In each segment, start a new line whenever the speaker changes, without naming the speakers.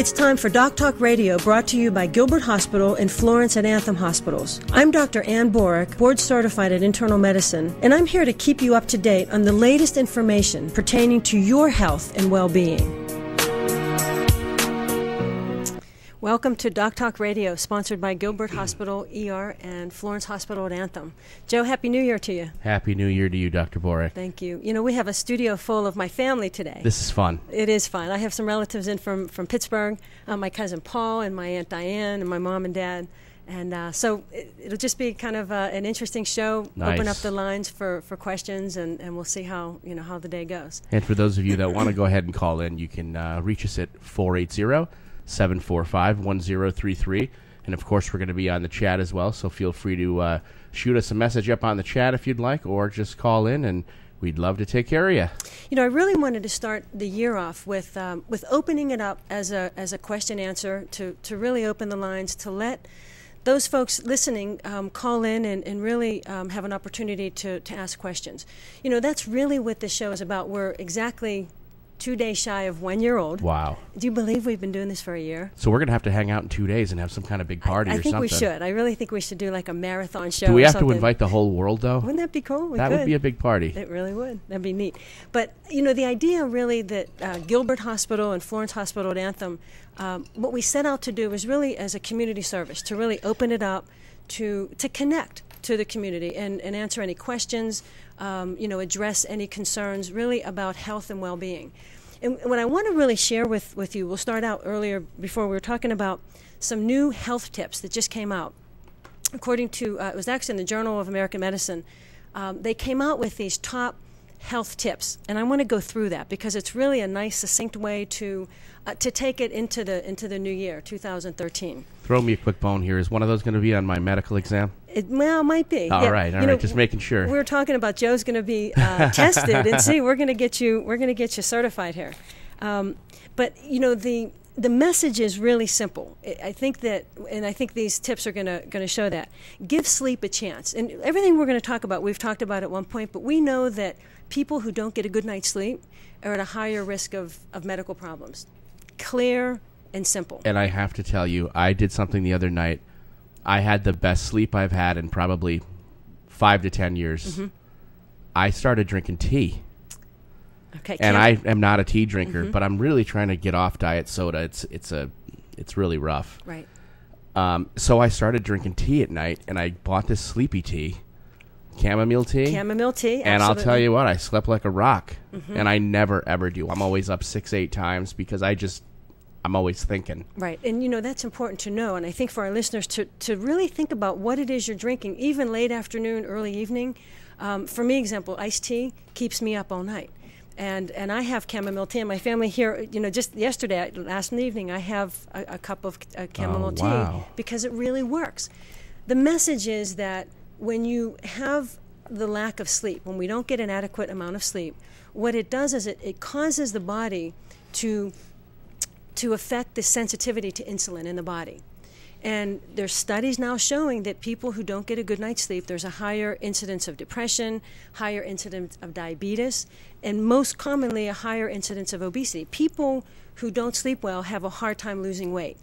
It's time for Doc Talk Radio, brought to you by Gilbert Hospital and Florence and Anthem Hospitals. I'm Dr. Anne Borik, board certified in internal medicine, and I'm here to keep you up to date on the latest information pertaining to your health and well being. Welcome to Doc Talk Radio, sponsored by Gilbert Hospital ER and Florence Hospital at Anthem. Joe, Happy New Year to you.
Happy New Year to you, Dr. Borik.
Thank you. You know, we have a studio full of my family today.
This is fun.
It is fun. I have some relatives in from, from Pittsburgh, uh, my cousin Paul and my Aunt Diane and my mom and dad. And uh, so it, will just be kind of uh, an interesting show.
Nice.
Open up the lines for, for questions, and, and we'll see how you know how the day goes.
And for those of you that want to go ahead and call in, you can uh, reach us at 480 745 1033. And of course, we're going to be on the chat as well, so feel free to uh, shoot us a message up on the chat if you'd like, or just call in and we'd love to take care of you.
You know, I really wanted to start the year off with um, with opening it up as a as a question answer to to really open the lines to let those folks listening um, call in and, and really um, have an opportunity to, to ask questions. You know, that's really what this show is about. We're exactly two days shy of one year old.
Wow.
Do you believe we've been doing this for a year?
So we're going to have to hang out in two days and have some kind of big party
I, I
or
think
something.
we should. I really think we should do like a marathon show.
Do we have
something.
to invite the whole world, though?
Wouldn't that be cool? We
that
could.
would be a big party.
It really would. That'd be neat. But you know, the idea really that uh, Gilbert Hospital and Florence Hospital at Anthem, um, what we set out to do was really as a community service to really open it up to to connect to the community and, and answer any questions, um, you know, address any concerns really about health and well-being. And what I want to really share with, with you, we'll start out earlier before we were talking about some new health tips that just came out. According to, uh, it was actually in the Journal of American Medicine, um, they came out with these top health tips, and I want to go through that because it's really a nice, succinct way to uh, to take it into the into the new year, 2013.
Throw me a quick bone here. Is one of those going to be on my medical exam?
It well might be.
All
yeah.
right, all
You
right,
know,
just making sure.
We are talking about Joe's going to be uh, tested and see. We're going to get you. We're going to get you certified here. Um, but you know the the message is really simple. I- I think that, and I think these tips are going to going to show that. Give sleep a chance, and everything we're going to talk about, we've talked about at one point. But we know that people who don't get a good night's sleep are at a higher risk of, of medical problems. Clear and simple.
and I have to tell you, I did something the other night. I had the best sleep I've had in probably five to ten years.
Mm-hmm.
I started drinking tea.
Okay.
and I am not a tea drinker,
Mm-hmm.
but I'm really trying to get off diet soda. It's it's a it's really rough.
right.
Um, so I started drinking tea at night, and I bought this sleepy tea, chamomile tea,
Chamomile tea.
and I'll tell
absolutely. Mm-hmm.
you what, I slept like a rock, and I never ever do. I'm always up six eight times because I just I'm always thinking.
Right, and you know that's important to know, and I think for our listeners to to really think about what it is you're drinking, even late afternoon, early evening. Um, for me, example, iced tea keeps me up all night, and and I have chamomile tea. And my family here, you know, just yesterday, last evening, I have a, a cup of uh, chamomile
Oh, wow.
tea because it really works. The message is that when you have the lack of sleep, when we don't get an adequate amount of sleep, what it does is it, it causes the body to to affect the sensitivity to insulin in the body. And there's studies now showing that people who don't get a good night's sleep, there's a higher incidence of depression, higher incidence of diabetes, and most commonly a higher incidence of obesity. People who don't sleep well have a hard time losing weight.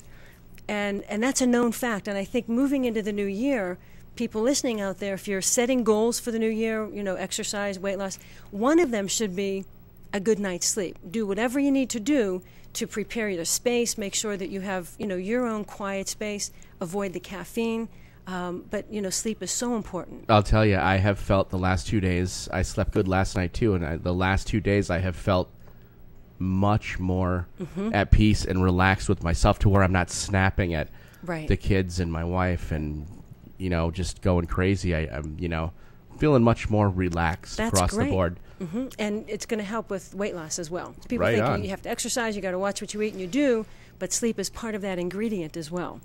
And and that's a known fact. And I think moving into the new year, people listening out there, if you're setting goals for the new year, you know, exercise, weight loss, one of them should be a good night's sleep. Do whatever you need to do to prepare your space. Make sure that you have, you know, your own quiet space. Avoid the caffeine. Um, but you know, sleep is so important.
I'll tell you, I have felt the last two days. I slept good last night too, and I, the last two days I have felt much more
Mm-hmm.
at peace and relaxed with myself to where I'm not snapping at
Right.
the kids and my wife and you know just going crazy. I, I'm you know feeling much more relaxed
That's
across
great.
the board.
hmm And it's going to help with weight loss as well. People
Right
think
on.
you have to exercise, you got to watch what you eat, and you do, but sleep is part of that ingredient as well.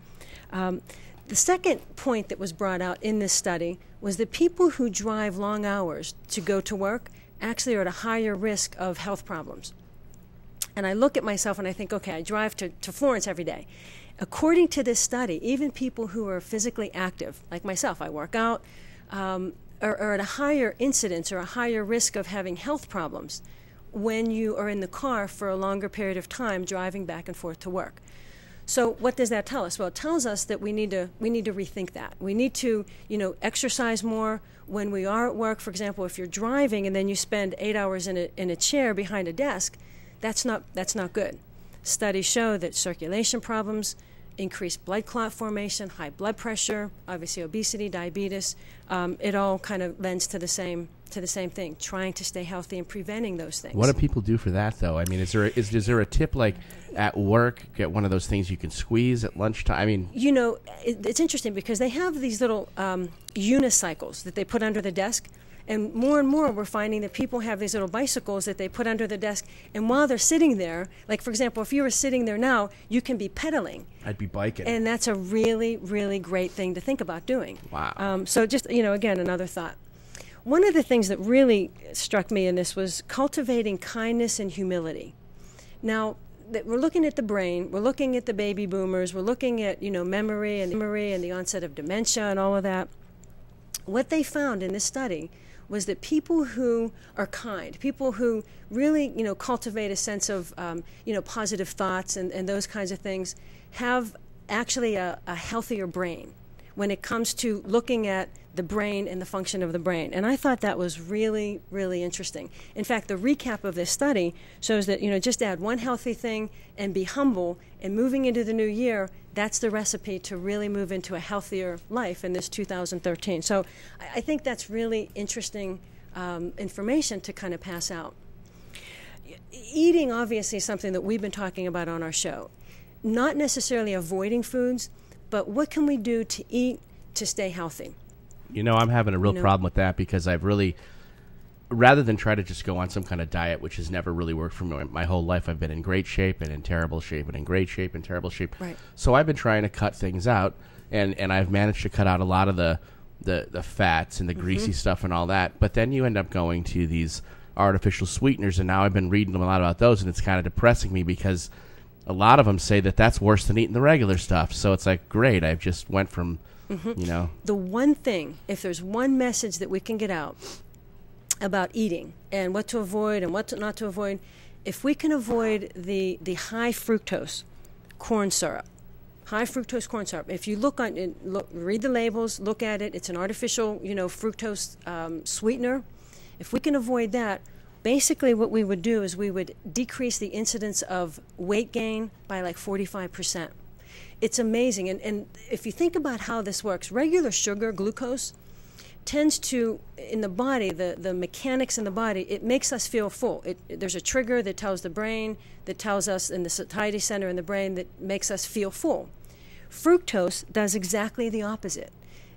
Um, the second point that was brought out in this study was that people who drive long hours to go to work actually are at a higher risk of health problems. And I look at myself and I think, okay, I drive to, to Florence every day. According to this study, even people who are physically active, like myself, I work out, um, are, are at a higher incidence or a higher risk of having health problems when you are in the car for a longer period of time driving back and forth to work. So what does that tell us? Well, it tells us that we need to we need to rethink that. We need to, you know, exercise more when we are at work. For example, if you're driving and then you spend 8 hours in a in a chair behind a desk, that's not that's not good. Studies show that circulation problems, increased blood clot formation, high blood pressure, obviously obesity, diabetes, um, it all kind of lends to the same to the same thing, trying to stay healthy and preventing those things.
What do people do for that, though? I mean, is there a, is, is there a tip like at work, get one of those things you can squeeze at lunchtime? I mean,
you know, it, it's interesting because they have these little um, unicycles that they put under the desk. And more and more, we're finding that people have these little bicycles that they put under the desk. And while they're sitting there, like for example, if you were sitting there now, you can be pedaling.
I'd be biking.
And that's a really, really great thing to think about doing.
Wow.
Um, so, just, you know, again, another thought. One of the things that really struck me in this was cultivating kindness and humility. Now, that we're looking at the brain, we're looking at the baby boomers, we're looking at, you know, memory and memory and the onset of dementia and all of that. What they found in this study was that people who are kind, people who really, you know, cultivate a sense of, um, you know, positive thoughts and, and those kinds of things, have actually a, a healthier brain when it comes to looking at the brain and the function of the brain. And I thought that was really, really interesting. In fact, the recap of this study shows that, you know, just add one healthy thing and be humble, and moving into the new year, that's the recipe to really move into a healthier life in this 2013. So I, I think that's really interesting um, information to kind of pass out. Eating, obviously, is something that we've been talking about on our show. Not necessarily avoiding foods, but what can we do to eat to stay healthy?
You know, I'm having a real you know, problem with that because I've really, rather than try to just go on some kind of diet, which has never really worked for me my whole life, I've been in great shape and in terrible shape and in great shape and terrible shape.
Right.
So I've been trying to cut things out, and and I've managed to cut out a lot of the the the fats and the mm-hmm. greasy stuff and all that. But then you end up going to these artificial sweeteners, and now I've been reading a lot about those, and it's kind of depressing me because a lot of them say that that's worse than eating the regular stuff. So it's like, great, I've just went from Mm-hmm. You know,
the one thing, if there's one message that we can get out about eating and what to avoid and what to, not to avoid, if we can avoid the the high fructose corn syrup, high fructose corn syrup. If you look on, it, look, read the labels, look at it. It's an artificial, you know, fructose um, sweetener. If we can avoid that, basically what we would do is we would decrease the incidence of weight gain by like 45 percent it's amazing. And, and if you think about how this works, regular sugar, glucose, tends to in the body the, the mechanics in the body it makes us feel full. It, there's a trigger that tells the brain that tells us in the satiety center in the brain that makes us feel full. Fructose does exactly the opposite.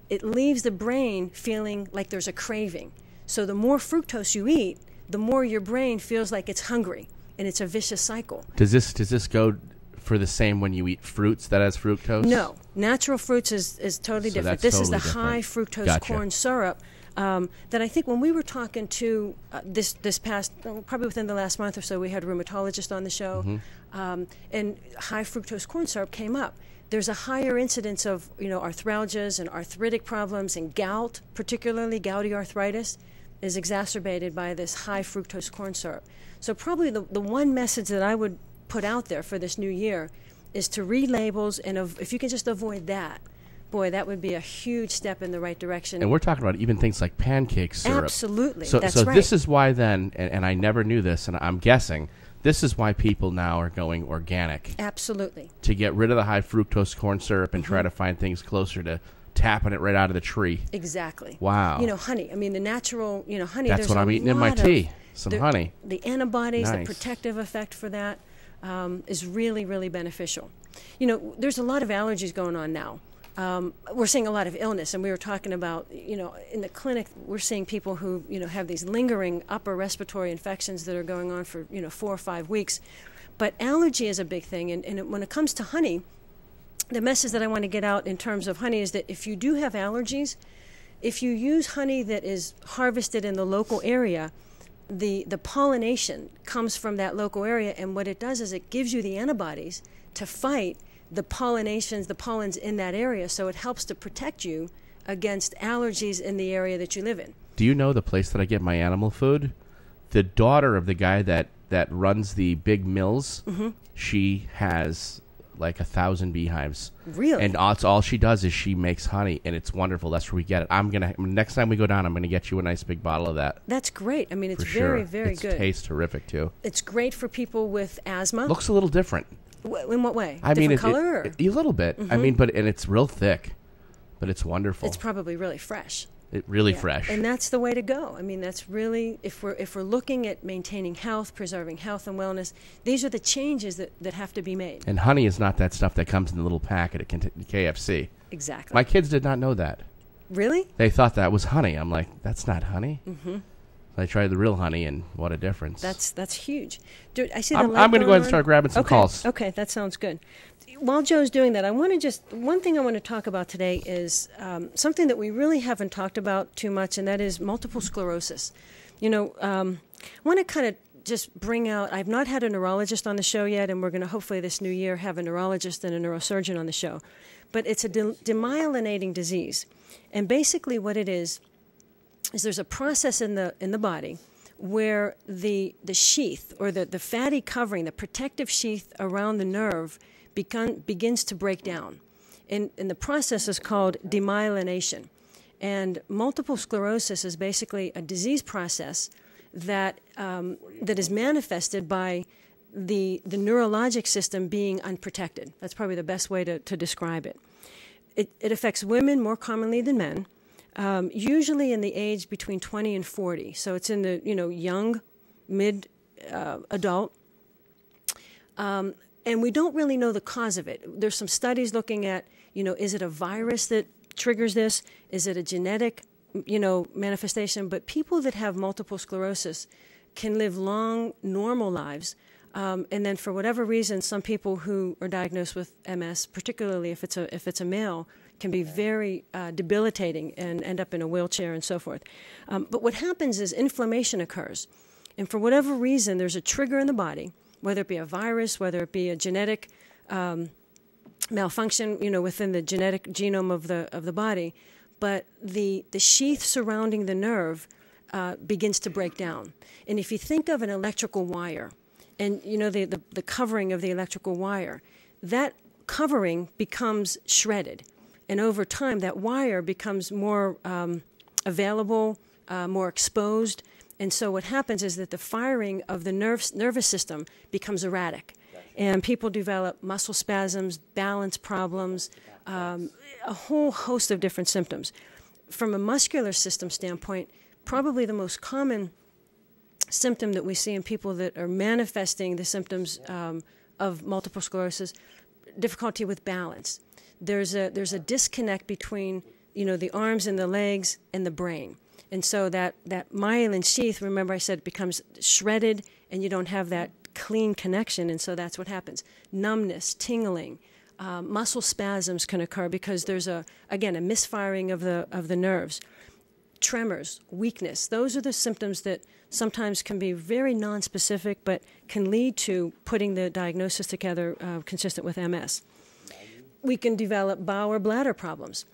It leaves the brain feeling like there's a craving. So the more fructose you eat the more your brain feels like it's hungry and it's a vicious cycle.
Does this does this go for the same when you eat fruits that has fructose?
No, natural fruits is, is totally so different. This
totally
is the
different.
high fructose
gotcha.
corn syrup. Um, that I think when we were talking to uh, this this past uh, probably within the last month or so, we had a rheumatologist on the show, mm-hmm. um, and high fructose corn syrup came up. There's a higher incidence of you know arthralgias and arthritic problems and gout, particularly gouty arthritis, is exacerbated by this high fructose corn syrup. So probably the, the one message that I would put out there for this new year is to read labels, and if you can just avoid that, boy, that would be a huge step in the right direction.
And we're talking about even things like pancake syrup.
Absolutely,
so,
that's
so
right.
this is why then, and, and I never knew this, and I'm guessing this is why people now are going organic.
Absolutely.
To get rid of the high fructose corn syrup and mm-hmm. try to find things closer to tapping it right out of the tree.
Exactly.
Wow.
You know, honey. I mean, the natural, you know, honey.
That's what I'm eating in my tea. Some
the,
honey.
The antibodies,
nice.
the protective effect for that um, is really, really beneficial. You know, there's a lot of allergies going on now. Um, we're seeing a lot of illness, and we were talking about, you know, in the clinic, we're seeing people who, you know, have these lingering upper respiratory infections that are going on for, you know, four or five weeks. But allergy is a big thing, and, and when it comes to honey, the message that I want to get out in terms of honey is that if you do have allergies, if you use honey that is harvested in the local area, the, the pollination comes from that local area, and what it does is it gives you the antibodies to fight the pollinations, the pollens in that area, so it helps to protect you against allergies in the area that you live in.
Do you know the place that I get my animal food? The daughter of the guy that that runs the big mills,
Mm-hmm.
she has like a thousand beehives.
Really?
And that's all she does is she makes honey, and it's wonderful. That's where we get it. I'm gonna next time we go down, I'm gonna get you a nice big bottle of that.
That's great. I mean, it's very,
sure.
very
It's
good.
Tastes terrific too.
It's great for people with asthma.
Looks a little different.
W- in what way?
I mean, it,
color?
it- it- a little bit. I mm-hmm. mean, but and it's real thick, but it's wonderful.
it's probably really fresh.
It really
Yeah.
fresh.
And that's the way to go. I mean, that's really if we're if we're looking at maintaining health, preserving health and wellness, these are the changes that, that have to be made.
And honey is not that stuff that comes in the little packet at KFC.
Exactly.
My kids did not know that.
really?
They thought that was honey. I'm like, that's not honey. Mm-hmm. I tried the real honey, and what a difference.
That's that's huge. Dude, I see the
I'm- I'm gonna go ahead and start grabbing some
okay.
calls.
Okay, that sounds good. While Joe's doing that, I want to just one thing I want to talk about today is um, something that we really haven't talked about too much, and that is multiple sclerosis. You know, um, I want to kind of just bring out. I've not had a neurologist on the show yet, and we're going to hopefully this new year have a neurologist and a neurosurgeon on the show. But it's a de- demyelinating disease, and basically what it is is there's a process in the in the body where the the sheath or the, the fatty covering, the protective sheath around the nerve begins to break down. And, and the process is called demyelination. And multiple sclerosis is basically a disease process that um, that is manifested by the the neurologic system being unprotected. That's probably the best way to, to describe it. It, it affects women more commonly than men, um, usually in the age between 20 and 40. So it's in the you know young, mid uh, adult, um, and we don't really know the cause of it. There's some studies looking at you know is it a virus that triggers this? Is it a genetic you know manifestation? But people that have multiple sclerosis can live long, normal lives. Um, and then, for whatever reason, some people who are diagnosed with MS, particularly if it's a if it's a male, can be very uh, debilitating and end up in a wheelchair and so forth. Um, but what happens is inflammation occurs, and for whatever reason, there's a trigger in the body, whether it be a virus, whether it be a genetic um, malfunction, you know, within the genetic genome of the of the body, but the the sheath surrounding the nerve uh, begins to break down. And if you think of an electrical wire, and you know the, the, the covering of the electrical wire, that covering becomes shredded, and over time that wire becomes more um, available, uh, more exposed, and so what happens is that the firing of the nerve, nervous system becomes erratic, and people develop muscle spasms, balance problems, um, a whole host of different symptoms. From a muscular system standpoint, probably the most common symptom that we see in people that are manifesting the symptoms um, of multiple sclerosis difficulty with balance there's a there's a disconnect between you know the arms and the legs and the brain and so that that myelin sheath remember i said becomes shredded and you don't have that clean connection and so that's what happens numbness tingling um, muscle spasms can occur because there's a again a misfiring of the of the nerves tremors, weakness. Those are the symptoms that sometimes can be very nonspecific, but can lead to putting the diagnosis together uh, consistent with MS. We can develop bowel bladder problems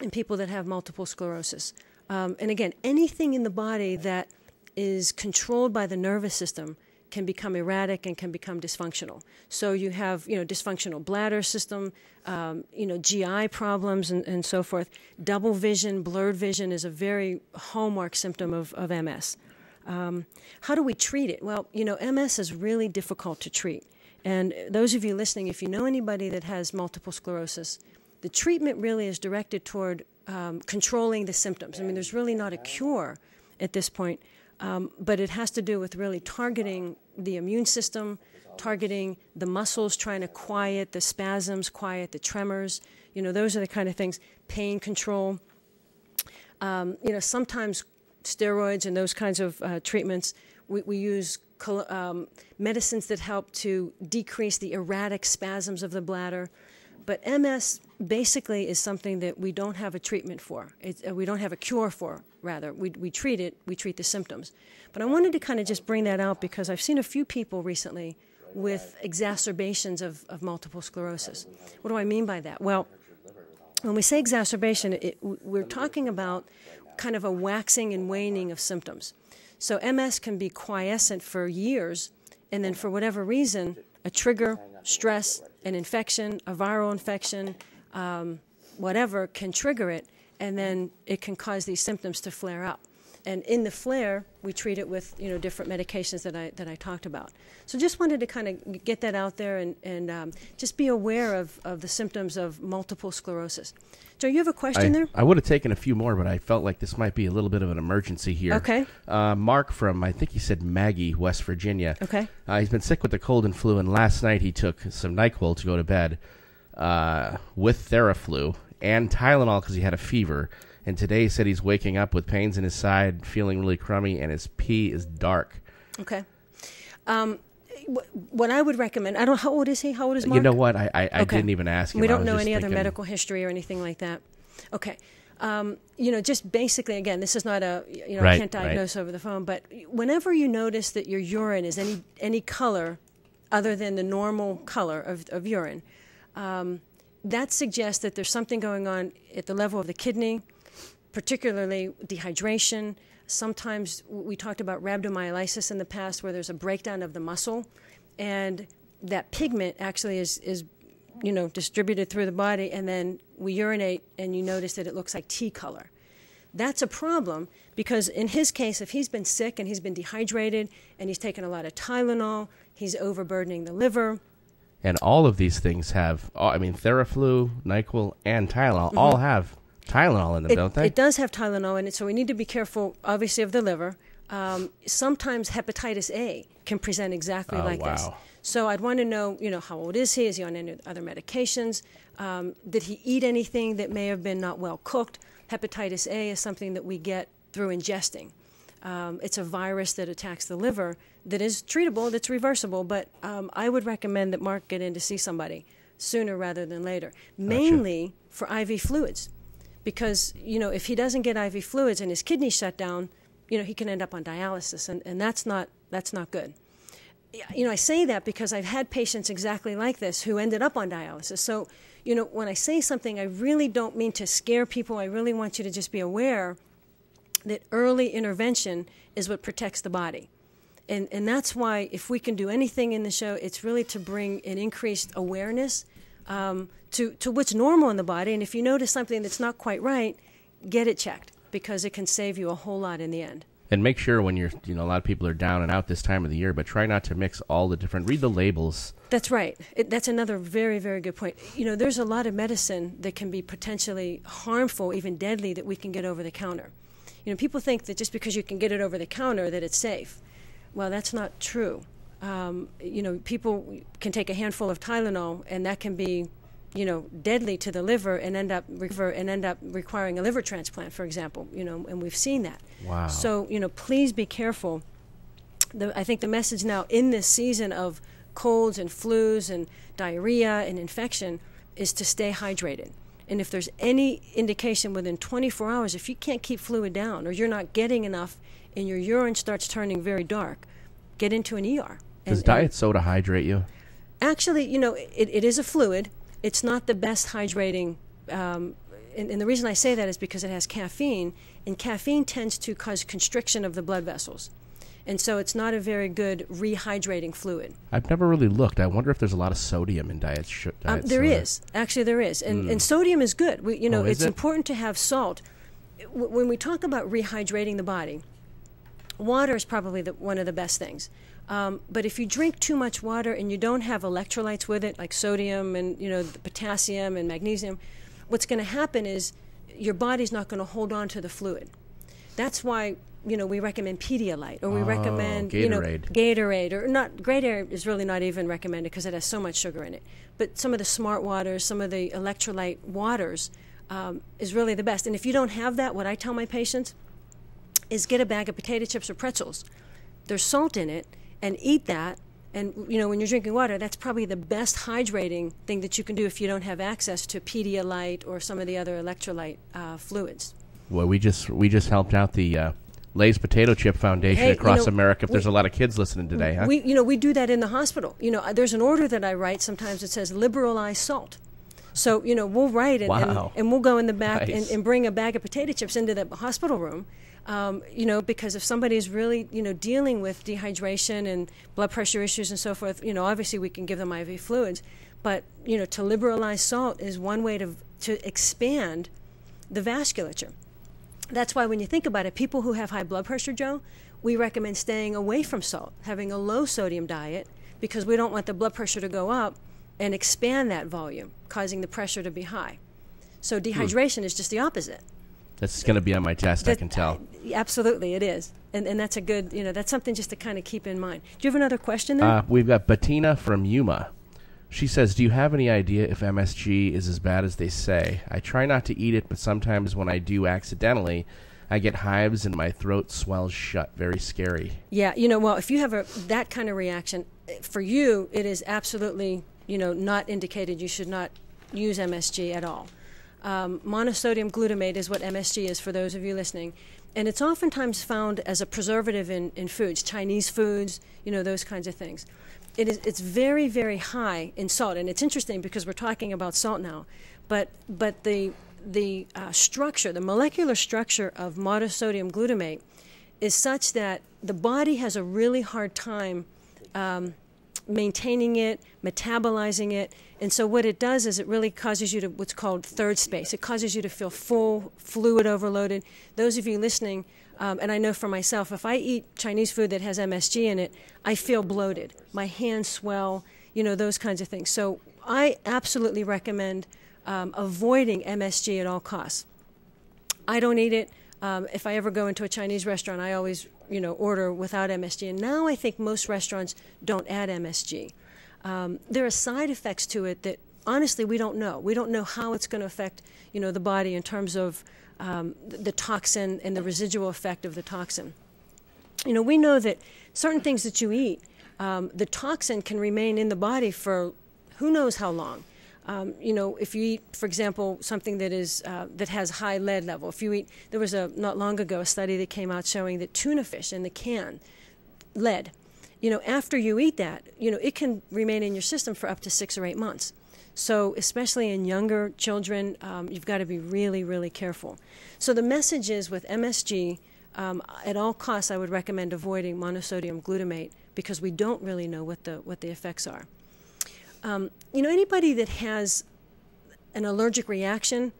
in people that have multiple sclerosis. Um, and again, anything in the body that is controlled by the nervous system can become erratic and can become dysfunctional. So you have, you know, dysfunctional bladder system, um, you know, GI problems and, and so forth. Double vision, blurred vision is a very hallmark symptom of, of MS. Um, how do we treat it? Well, you know, MS is really difficult to treat. And those of you listening, if you know anybody that has multiple sclerosis, the treatment really is directed toward um, controlling the symptoms. I mean, there's really not a cure at this point, um, but it has to do with really targeting the immune system, targeting the muscles, trying to quiet the spasms, quiet the tremors. You know, those are the kind of things. Pain control. Um, you know, sometimes steroids and those kinds of uh, treatments, we, we use um, medicines that help to decrease the erratic spasms of the bladder. But MS basically is something that we don't have a treatment for. It, uh, we don't have a cure for, rather. We, we treat it, we treat the symptoms. But I wanted to kind of just bring that out because I've seen a few people recently with exacerbations of, of multiple sclerosis. What do I mean by that? Well, when we say exacerbation, it, we're talking about kind of a waxing and waning of symptoms. So MS can be quiescent for years, and then for whatever reason, a trigger, stress, an infection, a viral infection, um, whatever can trigger it, and then it can cause these symptoms to flare up. And in the flare, we treat it with you know different medications that I that I talked about. So just wanted to kind of get that out there and and um, just be aware of, of the symptoms of multiple sclerosis. Joe, you have a question
I,
there?
I would have taken a few more, but I felt like this might be a little bit of an emergency here.
Okay.
Uh, Mark from, I think he said Maggie, West Virginia.
Okay.
Uh, he's been sick with the cold and flu, and last night he took some NyQuil to go to bed uh, with Theraflu and Tylenol because he had a fever. And today he said he's waking up with pains in his side, feeling really crummy, and his pee is dark.
Okay. Um, what I would recommend, I don't. How old is he? How old is Mark?
You know what? I, I, I
Okay.
didn't even ask him.
We don't know any other medical history or anything like that. Okay. Um, you know, just basically, again, this is not a, you know, I can't
right.
diagnose over the phone, but whenever you notice that your urine is any, any color other than the normal color of, of urine, um, that suggests that there's something going on at the level of the kidney, particularly dehydration. Sometimes we talked about rhabdomyolysis in the past, where there's a breakdown of the muscle, and that pigment actually is, is you know, distributed through the body, and then we urinate, and you notice that it looks like tea color. That's a problem because in his case, if he's been sick and he's been dehydrated and he's taken a lot of Tylenol, he's overburdening the liver.
And all of these things have, oh, I mean, Theraflu, NyQuil, and Tylenol all mm-hmm. have Tylenol in them.
It,
don't they?
it does have Tylenol in it, so we need to be careful, obviously, of the liver. Um, sometimes hepatitis A can present exactly
Oh,
like this.
wow.
So I'd want to know, you know, how old is he? Is he on any other medications? Um, did he eat anything that may have been not well cooked? Hepatitis A is something that we get through ingesting. Um, it's a virus that attacks the liver that is treatable, that's reversible, but um, I would recommend that Mark get in to see somebody sooner rather than later, mainly for IV fluids. Because, you know, if he doesn't get IV fluids and his kidneys shut down, you know, he can end up on dialysis, and, and that's, not, that's not good you know, I say that because I've had patients exactly like this who ended up on dialysis. So, you know, when I say something, I really don't mean to scare people. I really want you to just be aware that early intervention is what protects the body. And, and that's why, if we can do anything in the show, it's really to bring an increased awareness um, to, to what's normal in the body. And if you notice something that's not quite right, get it checked because it can save you a whole lot in the end.
and make sure when you're, you know, a lot of people are down and out this time of the year, but try not to mix all the different, read the labels.
That's right. It, that's another very, very good point. You know, there's a lot of medicine that can be potentially harmful, even deadly, that we can get over the counter. You know, people think that just because you can get it over the counter that it's safe. Well, that's not true. Um, you know, people can take a handful of Tylenol, and that can be, you know, deadly to the liver, and end up and end up requiring a liver transplant, for example. You know, and we've seen that.
Wow.
So you know, please be careful the, I think the message now in this season of colds and flus and diarrhea and infection is to stay hydrated. And if there's any indication within 24 hours, if you can't keep fluid down or you're not getting enough and your urine starts turning very dark, get into an ER.
Does
And-
diet soda hydrate you?
actually, you know, it, it is a fluid. It's not the best hydrating. Um, and, and the reason I say that is because it has caffeine, and caffeine tends to cause constriction of the blood vessels. And so it's not a very good rehydrating fluid.
I've never really looked. I wonder if there's a lot of sodium in diet. Sh-
Um,
diet
there
soda.
is actually there is, and, and sodium is good. We, you know,
Oh,
it's
it?
important to have salt. W- When we talk about rehydrating the body, water is probably the, one of the best things. Um, but if you drink too much water and you don't have electrolytes with it, like sodium and you know the potassium and magnesium, what's going to happen is your body's not going to hold on to the fluid. That's why you know we recommend Pedialyte or we
Oh,
recommend you know
Gatorade.
Gatorade or not. Gatorade is really not even recommended because it has so much sugar in it. But some of the smart waters, some of the electrolyte waters, um, is really the best. And if you don't have that, what I tell my patients is get a bag of potato chips or pretzels. There's salt in it, and eat that. And you know, when you're drinking water, that's probably the best hydrating thing that you can do if you don't have access to Pedialyte or some of the other electrolyte uh, fluids.
Well, we just we just helped out the uh, Lay's Potato Chip Foundation
Hey, you
across
know,
America. If there's a lot of kids listening today, huh?
We, you know, we do that in the hospital. You know, uh, there's an order that I write sometimes that says liberalize salt. So, you know, we'll write it and,
Wow.
and we'll go in the back and, and bring a bag of potato chips into the hospital room. Um, you know, because if somebody is really, you know, dealing with dehydration and blood pressure issues and so forth, you know, obviously we can give them IV fluids, but you know, to liberalize salt is one way to to expand the vasculature. That's why when you think about it, people who have high blood pressure, Joe, we recommend staying away from salt, having a low sodium diet, because we don't want the blood pressure to go up and expand that volume, causing the pressure to be high. So dehydration hmm. is just the opposite.
That's going to be on my test, that, I can tell.
Uh, absolutely, it is. And, and that's a good, you know, that's something just to kind of keep in mind. Do you have another question there?
Uh, we've got Bettina from Yuma. She says, Do you have any idea if MSG is as bad as they say? I try not to eat it, but sometimes when I do accidentally, I get hives and my throat swells shut. Very scary.
Yeah, you know, well, if you have a, that kind of reaction, for you, it is absolutely, you know, not indicated. You should not use MSG at all. Um, monosodium glutamate is what MSG is for those of you listening. And it's oftentimes found as a preservative in, in foods, Chinese foods, you know, those kinds of things it is it's very very high in salt, and it's interesting because we're talking about salt now, but but the the uh, structure, the molecular structure of monosodium glutamate, is such that the body has a really hard time um, maintaining it, metabolizing it, and so what it does is it really causes you to what's called third space. It causes you to feel full, fluid overloaded. Those of you listening um, and I know for myself, if I eat Chinese food that has MSG in it, I feel bloated. My hands swell, you know, those kinds of things. So I absolutely recommend um, avoiding MSG at all costs. I don't eat it. Um, if I ever go into a Chinese restaurant, I always, you know, order without MSG. And now I think most restaurants don't add MSG. Um, there are side effects to it that honestly we don't know. We don't know how it's going to affect, you know, the body in terms of um, the toxin and the residual effect of the toxin. You know, we know that certain things that you eat, um, the toxin can remain in the body for who knows how long. Um, you know, if you eat, for example, something that is uh, that has high lead level. If you eat, there was a not long ago a study that came out showing that tuna fish in the can, lead. You know, after you eat that, you know, it can remain in your system for up to six or eight months. So, especially in younger children, um, you've got to be really, really careful. So, the message is with MSG, um, at all costs, I would recommend avoiding monosodium glutamate because we don't really know what the what the effects are. Um, you know, anybody that has an allergic reaction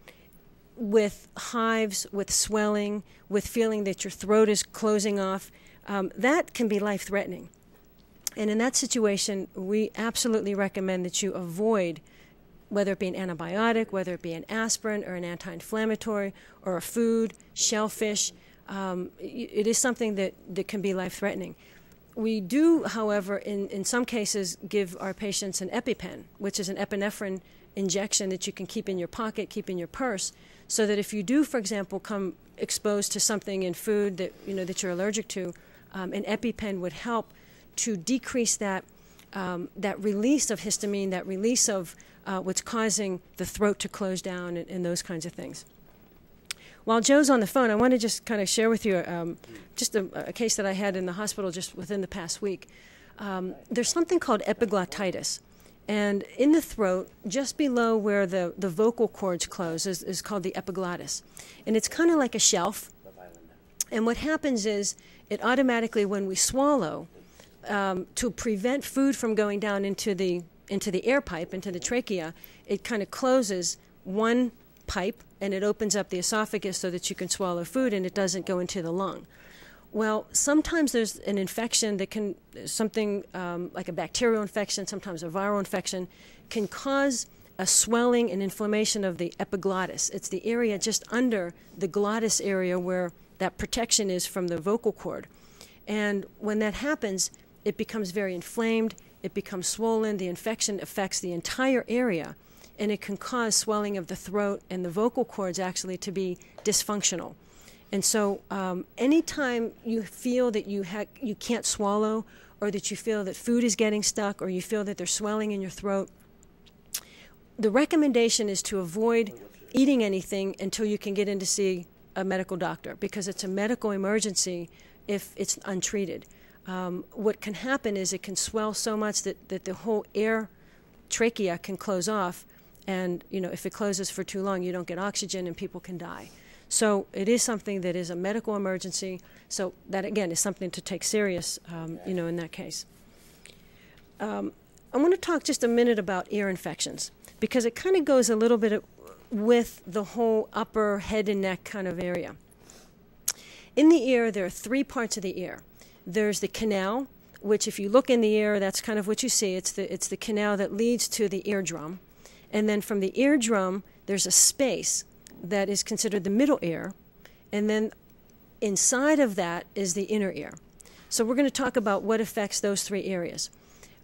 with hives, with swelling, with feeling that your throat is closing off, um, that can be life threatening. And in that situation, we absolutely recommend that you avoid whether it be an antibiotic, whether it be an aspirin or an anti inflammatory or a food, shellfish, um, it is something that, that can be life threatening. We do, however, in, in some cases, give our patients an EpiPen, which is an epinephrine injection that you can keep in your pocket, keep in your purse, so that if you do, for example, come exposed to something in food that, you know, that you're allergic to, um, an EpiPen would help to decrease that, um, that release of histamine, that release of uh, what's causing the throat to close down and, and, those kinds of things. While Joe's on the phone, I want to just kind of share with you um, just a, a, case that I had in the hospital just within the past week. Um, there's something called epiglottitis. And in the throat, just below where the, the vocal cords close, is, is called the epiglottis. And it's kind of like a shelf. And what happens is it automatically, when we swallow, um, to prevent food from going down into the into the air pipe, into the trachea, it kind of closes one pipe and it opens up the esophagus so that you can swallow food and it doesn't go into the lung. Well, sometimes there's an infection that can, something um, like a bacterial infection, sometimes a viral infection, can cause a swelling and inflammation of the epiglottis. It's the area just under the glottis area where that protection is from the vocal cord. And when that happens, it becomes very inflamed it becomes swollen, the infection affects the entire area, and it can cause swelling of the throat and the vocal cords actually to be dysfunctional. And so, um, anytime you feel that you, you can't swallow, or that you feel that food is getting stuck, or you feel that there's swelling in your throat, the recommendation is to avoid eating anything until you can get in to see a medical doctor because it's a medical emergency if it's untreated um, what can happen is it can swell so much that, that the whole air trachea can close off. And, you know, if it closes for too long, you don't get oxygen and people can die. So it is something that is a medical emergency. So that again is something to take serious, um, you know, in that case. Um, I want to talk just a minute about ear infections because it kind of goes a little bit with the whole upper head and neck kind of area. In the ear, there are three parts of the ear. There's the canal, which, if you look in the ear, that's kind of what you see. It's the it's the canal that leads to the eardrum, and then from the eardrum, there's a space that is considered the middle ear, and then inside of that is the inner ear. So we're going to talk about what affects those three areas.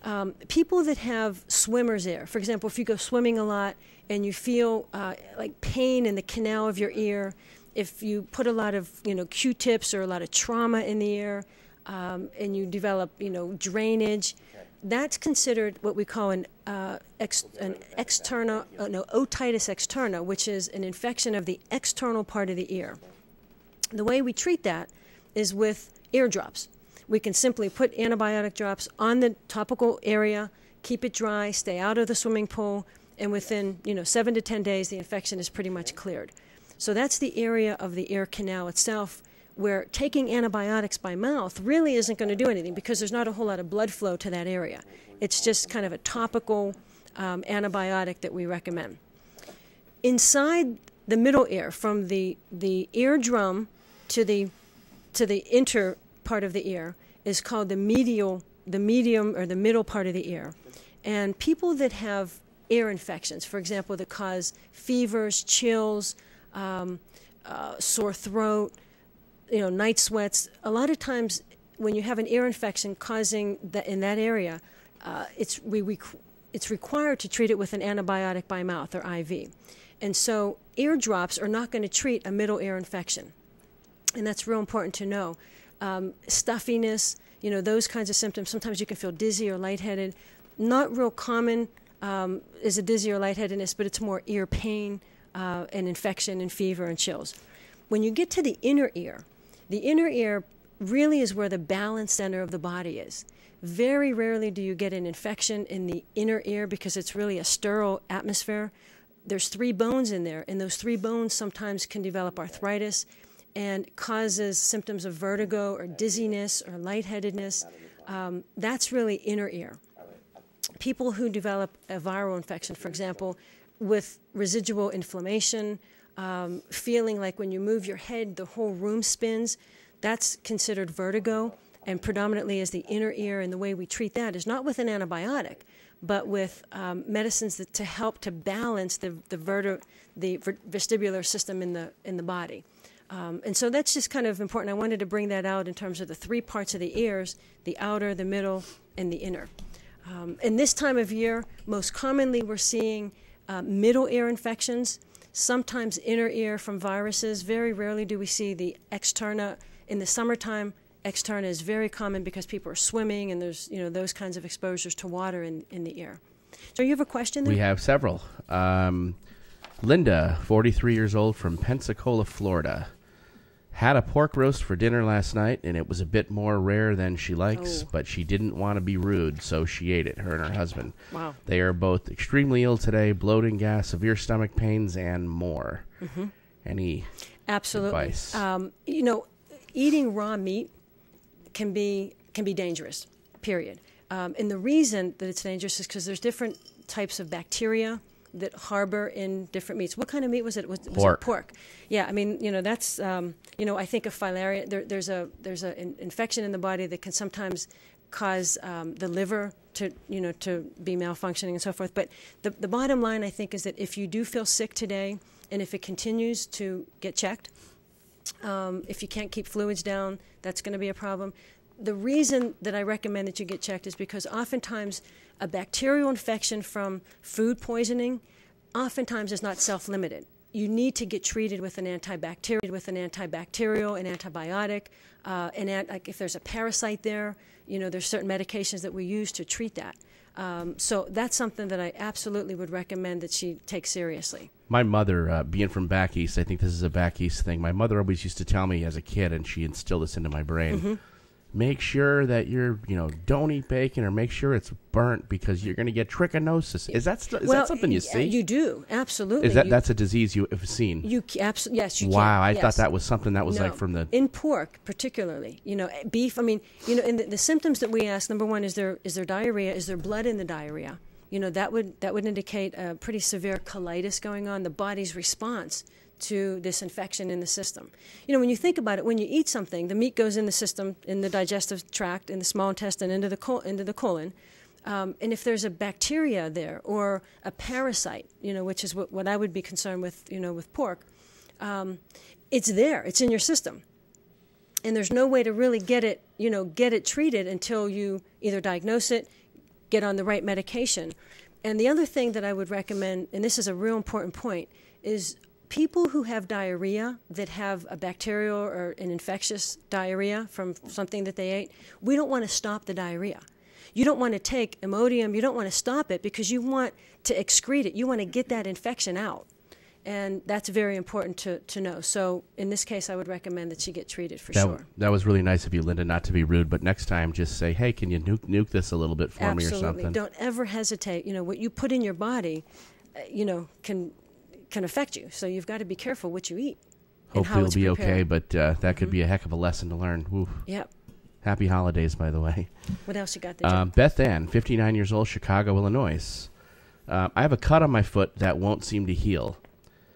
Um, people that have swimmer's ear, for example, if you go swimming a lot and you feel uh, like pain in the canal of your ear, if you put a lot of you know Q-tips or a lot of trauma in the ear, um, and you develop you know drainage, that's considered what we call an, uh, ex, an external uh, no otitis externa, which is an infection of the external part of the ear. The way we treat that is with ear drops we can simply put antibiotic drops on the topical area, keep it dry, stay out of the swimming pool, and within you know seven to ten days, the infection is pretty much cleared. So that's the area of the ear canal itself where taking antibiotics by mouth really isn't going to do anything because there's not a whole lot of blood flow to that area. It's just kind of a topical um, antibiotic that we recommend. Inside the middle ear, from the, the eardrum to the, to the inter part of the ear is called the medial, the medium or the middle part of the ear. And people that have ear infections, for example, that cause fevers, chills, um, uh, sore throat, you know, night sweats, a lot of times when you have an ear infection causing that in that area, uh, it's we, we it's required to treat it with an antibiotic by mouth or IV. And so ear drops are not going to treat a middle ear infection. And that's real important to know um, stuffiness, you know, those kinds of symptoms. Sometimes you can feel dizzy or lightheaded. Not real common um, is a dizzy or lightheadedness, but it's more ear pain uh, and infection and fever and chills. When you get to the inner ear, the inner ear really is where the balance center of the body is. Very rarely do you get an infection in the inner ear because it's really a sterile atmosphere. There's three bones in there, and those three bones sometimes can develop arthritis and causes symptoms of vertigo or dizziness or lightheadedness. Um, that's really inner ear. People who develop a viral infection, for example, with residual inflammation, um, feeling like when you move your head, the whole room spins, that's considered vertigo and predominantly as the inner ear. And the way we treat that is not with an antibiotic, but with um, medicines that, to help to balance the, the, verti- the vestibular system in the, in the body. Um, and so that's just kind of important. I wanted to bring that out in terms of the three parts of the ears the outer, the middle, and the inner. Um, and this time of year, most commonly we're seeing uh, middle ear infections, sometimes inner ear from viruses. Very rarely do we see the externa. In the summertime, externa is very common because people are swimming and there's you know those kinds of exposures to water in, in the ear. So you have a question there?
We have several. Um, Linda, 43 years old from Pensacola, Florida. Had a pork roast for dinner last night, and it was a bit more rare than she likes,
Oh.
but she didn't want to be rude, so she ate it, her and her husband.
Wow.
They are both extremely ill today bloating, gas, severe stomach pains, and more.
Mm-hmm.
Any
Absolutely.
advice?
Um, you know, eating raw meat can be can be dangerous. Period. Um, and the reason that it's dangerous is because there's different types of bacteria that harbor in different meats. What kind of meat was it? Was, was
Pork.
it pork? Yeah, I mean, you know, that's um, you know, I think of filaria. There, there's a there's an in, infection in the body that can sometimes cause um, the liver to you know to be malfunctioning and so forth. But the the bottom line, I think, is that if you do feel sick today, and if it continues to get checked, um, if you can't keep fluids down, that's going to be a problem. The reason that I recommend that you get checked is because oftentimes a bacterial infection from food poisoning oftentimes is not self-limited. You need to get treated with an antibacterial, with an antibacterial, an antibiotic, uh, and an, like if there's a parasite there, you know, there's certain medications that we use to treat that. Um, so that's something that I absolutely would recommend that she take seriously.
My mother, uh, being from back east, I think this is a back east thing. My mother always used to tell me as a kid, and she instilled this into my brain. Make sure that you're, you know, don't eat bacon or make sure it's burnt because you're going to get trichinosis. Is that st- is
well,
that something you see?
You do absolutely.
is that
You-
that's a disease you have seen?
you absolutely yes you
wow,
can.
I
yes.
thought that was something that was
No.
like from the
in pork particularly you know eh, beef i mean you know in the, the symptoms that we ask number one is there is there diarrhea is there blood in the diarrhea you know that would that would indicate a pretty severe colitis going on the body's response to this infection in the system you know when you think about it when you eat something the meat goes in the system in the digestive tract in the small intestine into the col- into the colon um, and if there's a bacteria there or a parasite, you know, which is what, what I would be concerned with, you know, with pork, um, it's there. It's in your system, and there's no way to really get it, you know, get it treated until you either diagnose it, get on the right medication. And the other thing that I would recommend, and this is a real important point, is people who have diarrhea that have a bacterial or an infectious diarrhea from something that they ate, we don't want to stop the diarrhea. You don't want to take Imodium, you don't want to stop it because you want to excrete it. You want to get that infection out. And that's very important to, to know. So in this case, I would recommend that she get treated for
that,
sure.
that was really nice of you, Linda, not to be rude, but next time just say, hey, can you nuke, nuke this a little bit for me or
Absolutely.
something?
Don't ever hesitate. You know, what you put in your body, uh, you know, can can affect you. So you've got to be careful what you eat.
Hopefully it'll be okay,
prepared. Mm-hmm.
but uh, that could be a heck of a lesson to learn. Oof.
Yep.
Happy holidays, by the way.
What else you got there?
Um, Beth Ann, 59 years old, Chicago, Illinois. Uh, I have a cut on my foot that won't seem to heal.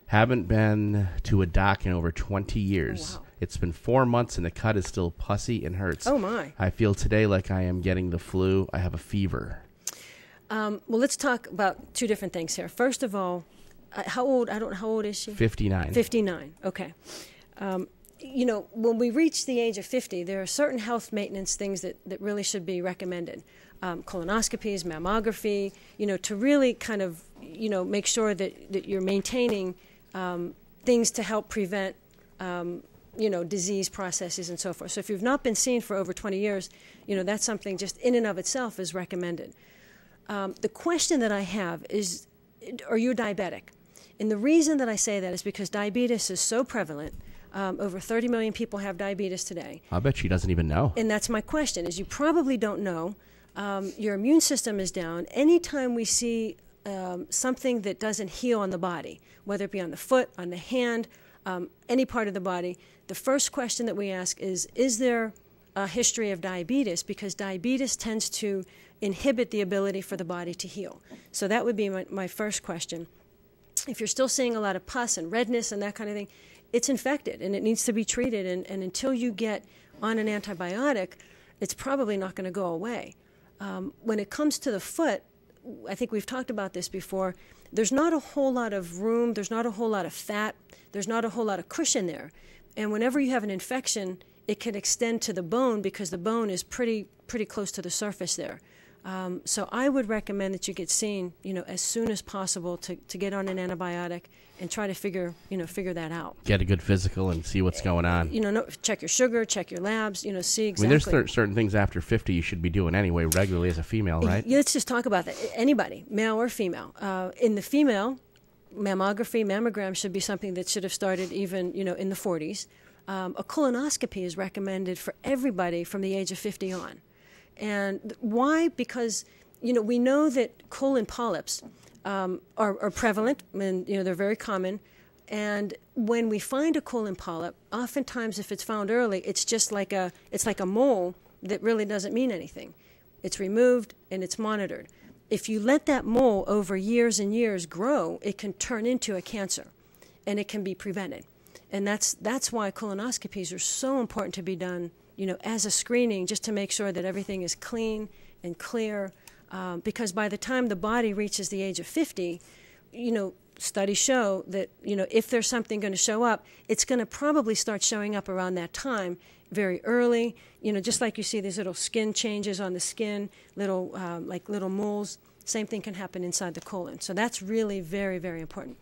Haven't been to a doc in over 20 years.
Oh, wow.
It's been four months and the cut is still pussy and hurts.
oh my.
I feel today like I am getting the flu. I have a fever.
Um, well, let's talk about two different things here. First of all, uh, how old? I don't. How old is she?
59.
59. Okay. Um, you know, when we reach the age of 50, there are certain health maintenance things that, that really should be recommended. Um, colonoscopies, mammography, you know, to really kind of, you know, make sure that, that you're maintaining um, things to help prevent, um, you know, disease processes and so forth. So if you've not been seen for over 20 years, you know, that's something just in and of itself is recommended. Um, the question that I have is Are you diabetic? And the reason that I say that is because diabetes is so prevalent. Um, over 30 million people have diabetes today.
I bet she doesn't even know.
And that's my question: is you probably don't know. Um, your immune system is down. Anytime we see um, something that doesn't heal on the body, whether it be on the foot, on the hand, um, any part of the body, the first question that we ask is: Is there a history of diabetes? Because diabetes tends to inhibit the ability for the body to heal. So that would be my, my first question if you're still seeing a lot of pus and redness and that kind of thing, it's infected and it needs to be treated. And, and until you get on an antibiotic, it's probably not going to go away. Um, when it comes to the foot, I think we've talked about this before. There's not a whole lot of room, there's not a whole lot of fat, there's not a whole lot of cushion there. And whenever you have an infection, it can extend to the bone because the bone is pretty pretty close to the surface there. Um, so I would recommend that you get seen, you know, as soon as possible to, to get on an antibiotic and try to figure, you know, figure that out.
Get a good physical and see what's going on.
You know, no, check your sugar, check your labs, you know, see exactly.
I mean, there's cer- certain things after 50 you should be doing anyway regularly as a female, right?
Yeah, let's just talk about that. Anybody, male or female. Uh, in the female, mammography, mammogram should be something that should have started even, you know, in the 40s. Um, a colonoscopy is recommended for everybody from the age of 50 on. And why? Because, you know, we know that colon polyps um, are, are prevalent, and, you know, they're very common. And when we find a colon polyp, oftentimes if it's found early, it's just like a, it's like a mole that really doesn't mean anything. It's removed and it's monitored. If you let that mole over years and years grow, it can turn into a cancer and it can be prevented. And that's, that's why colonoscopies are so important to be done, you know, as a screening, just to make sure that everything is clean and clear. Um, because by the time the body reaches the age of 50, you know, studies show that, you know, if there's something going to show up, it's going to probably start showing up around that time very early. You know, just like you see these little skin changes on the skin, little um, like little moles. Same thing can happen inside the colon. So that's really very very important.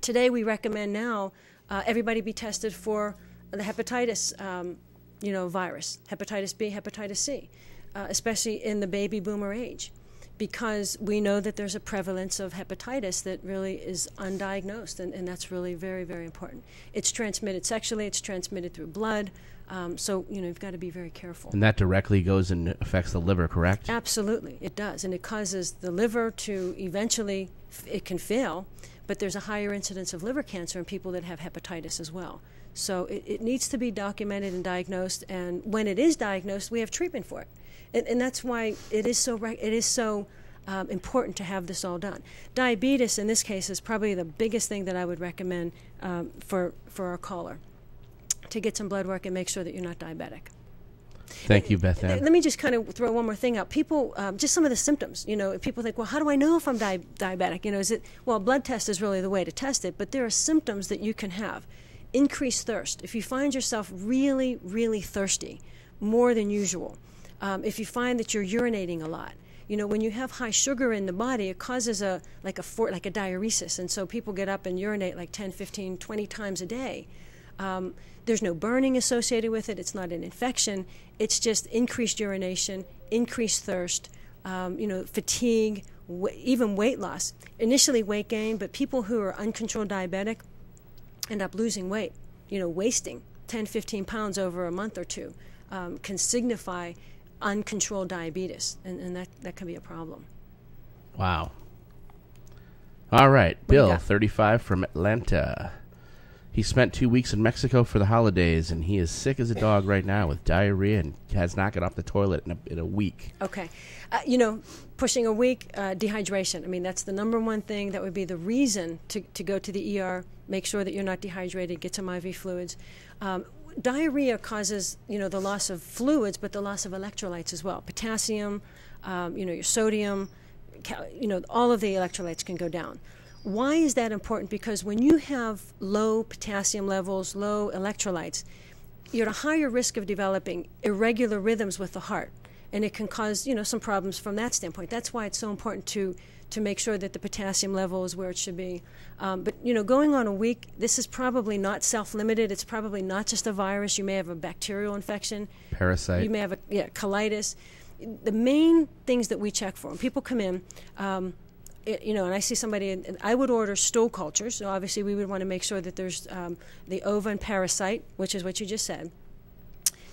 Today we recommend now uh, everybody be tested for the hepatitis, um, you know, virus, hepatitis B, hepatitis C, uh, especially in the baby boomer age, because we know that there's a prevalence of hepatitis that really is undiagnosed, and, and that's really very, very important. It's transmitted sexually, it's transmitted through blood, um, so you know you've got to be very careful.
And that directly goes and affects the liver, correct?
Absolutely, it does, and it causes the liver to eventually it can fail, but there's a higher incidence of liver cancer in people that have hepatitis as well. So it, it needs to be documented and diagnosed, and when it is diagnosed, we have treatment for it, and, and that's why it is so it is so um, important to have this all done. Diabetes, in this case, is probably the biggest thing that I would recommend um, for for our caller to get some blood work and make sure that you're not diabetic.
Thank you, Beth Ann.
Let me just kind of throw one more thing out. People, um, just some of the symptoms. You know, if people think, well, how do I know if I'm di- diabetic? You know, is it well, blood test is really the way to test it, but there are symptoms that you can have. Increased thirst. If you find yourself really, really thirsty, more than usual. Um, if you find that you're urinating a lot, you know, when you have high sugar in the body, it causes a like a for, like a diuresis, and so people get up and urinate like 10, 15, 20 times a day. Um, there's no burning associated with it. It's not an infection. It's just increased urination, increased thirst, um, you know, fatigue, w- even weight loss. Initially weight gain, but people who are uncontrolled diabetic end up losing weight, you know, wasting 10, 15 pounds over a month or two um, can signify uncontrolled diabetes, and, and that, that can be a problem.
Wow. All right, Bill, 35 from Atlanta. He spent two weeks in Mexico for the holidays, and he is sick as a dog right now with diarrhea and has not got off the toilet in a, in a week.
Okay. Uh, you know, pushing a week, uh, dehydration. I mean, that's the number one thing that would be the reason to, to go to the ER. Make sure that you're not dehydrated, get some IV fluids. Um, diarrhea causes, you know, the loss of fluids, but the loss of electrolytes as well. Potassium, um, you know, your sodium, you know, all of the electrolytes can go down. Why is that important? Because when you have low potassium levels, low electrolytes, you're at a higher risk of developing irregular rhythms with the heart, and it can cause you know some problems from that standpoint. That's why it's so important to to make sure that the potassium level is where it should be. Um, but you know, going on a week, this is probably not self-limited. It's probably not just a virus. You may have a bacterial infection,
parasite.
You may have a yeah, colitis. The main things that we check for when people come in. Um, it, you know, and I see somebody, I would order stool cultures. So obviously, we would want to make sure that there's um, the ova and parasite, which is what you just said,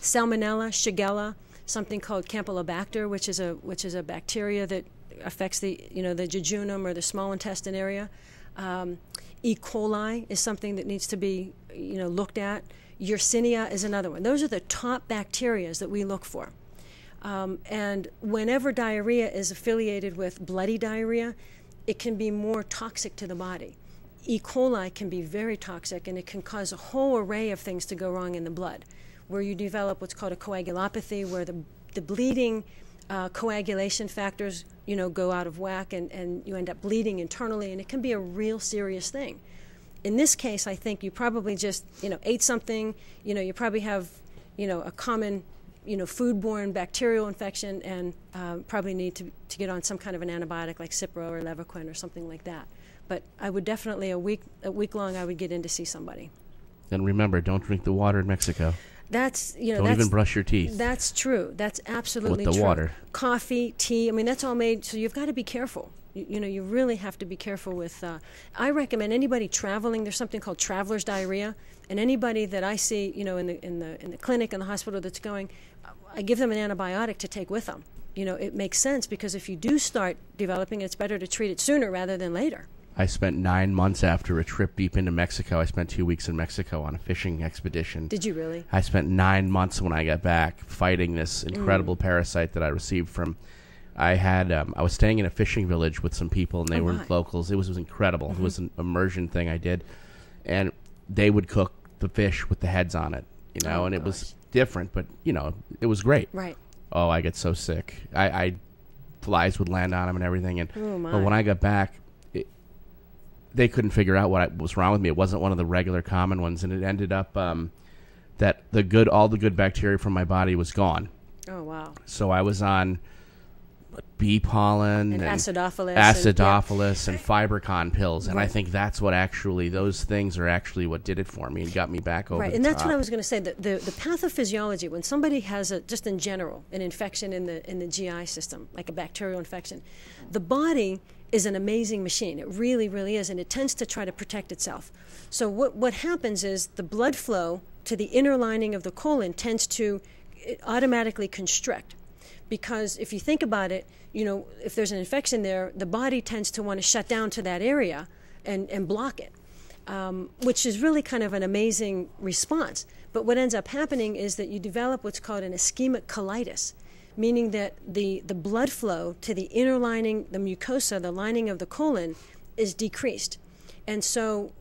salmonella, shigella, something called campylobacter, which is a which is a bacteria that affects the you know the jejunum or the small intestine area. Um, e. coli is something that needs to be you know looked at. Yersinia is another one. Those are the top bacteria that we look for. Um, and whenever diarrhea is affiliated with bloody diarrhea, it can be more toxic to the body. E. coli can be very toxic and it can cause a whole array of things to go wrong in the blood, where you develop what's called a coagulopathy, where the, the bleeding uh, coagulation factors you know, go out of whack and, and you end up bleeding internally, and it can be a real serious thing. In this case, I think you probably just you know ate something. You know, you probably have you know a common you know, foodborne bacterial infection and um, probably need to, to get on some kind of an antibiotic like Cipro or Levaquin or something like that. But I would definitely, a week, a week long, I would get in to see somebody.
And remember, don't drink the water in Mexico.
That's you know.
Don't even brush your teeth.
That's true. That's absolutely
With the
true.
water.
Coffee, tea. I mean, that's all made. So you've got to be careful. You, you know, you really have to be careful with. Uh, I recommend anybody traveling. There's something called traveler's diarrhea, and anybody that I see, you know, in the in the in the clinic in the hospital that's going, I give them an antibiotic to take with them. You know, it makes sense because if you do start developing, it's better to treat it sooner rather than later.
I spent nine months after a trip deep into Mexico. I spent two weeks in Mexico on a fishing expedition.
Did you really?
I spent nine months when I got back fighting this incredible mm. parasite that I received from. I had um, I was staying in a fishing village with some people and they oh were locals. It was, it was incredible. Mm-hmm. It was an immersion thing I did, and they would cook the fish with the heads on it, you know, oh, and it was different, but you know, it was great.
Right.
Oh, I get so sick. I, I flies would land on him and everything, and
oh
but when I got back, it, they couldn't figure out what I, was wrong with me. It wasn't one of the regular common ones, and it ended up um, that the good, all the good bacteria from my body was gone.
Oh wow!
So I was on bee pollen
and, acidophilus, and,
acidophilus and, yeah. and fibercon pills, and right. I think that's what actually those things are actually what did it for me and got me back over.
Right,
and
that's
top.
what I was going to say. The, the the pathophysiology when somebody has a just in general an infection in the in the GI system, like a bacterial infection, the body is an amazing machine. It really, really is, and it tends to try to protect itself. So what what happens is the blood flow to the inner lining of the colon tends to automatically constrict because if you think about it, you know, if there's an infection there, the body tends to want to shut down to that area and, and block it, um, which is really kind of an amazing response. But what ends up happening is that you develop what's called an ischemic colitis, meaning that the, the blood flow to the inner lining, the mucosa, the lining of the colon, is decreased. And so,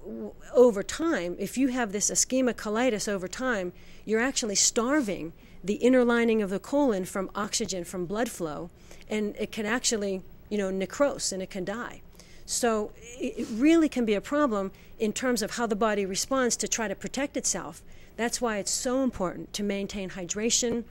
over time, if you have this ischemic colitis over time, you're actually starving the inner lining of the colon from oxygen, from blood flow, and it can actually, you know, necrose and it can die. So it really can be a problem in terms of how the body responds to try to protect itself. That's why it's so important to maintain hydration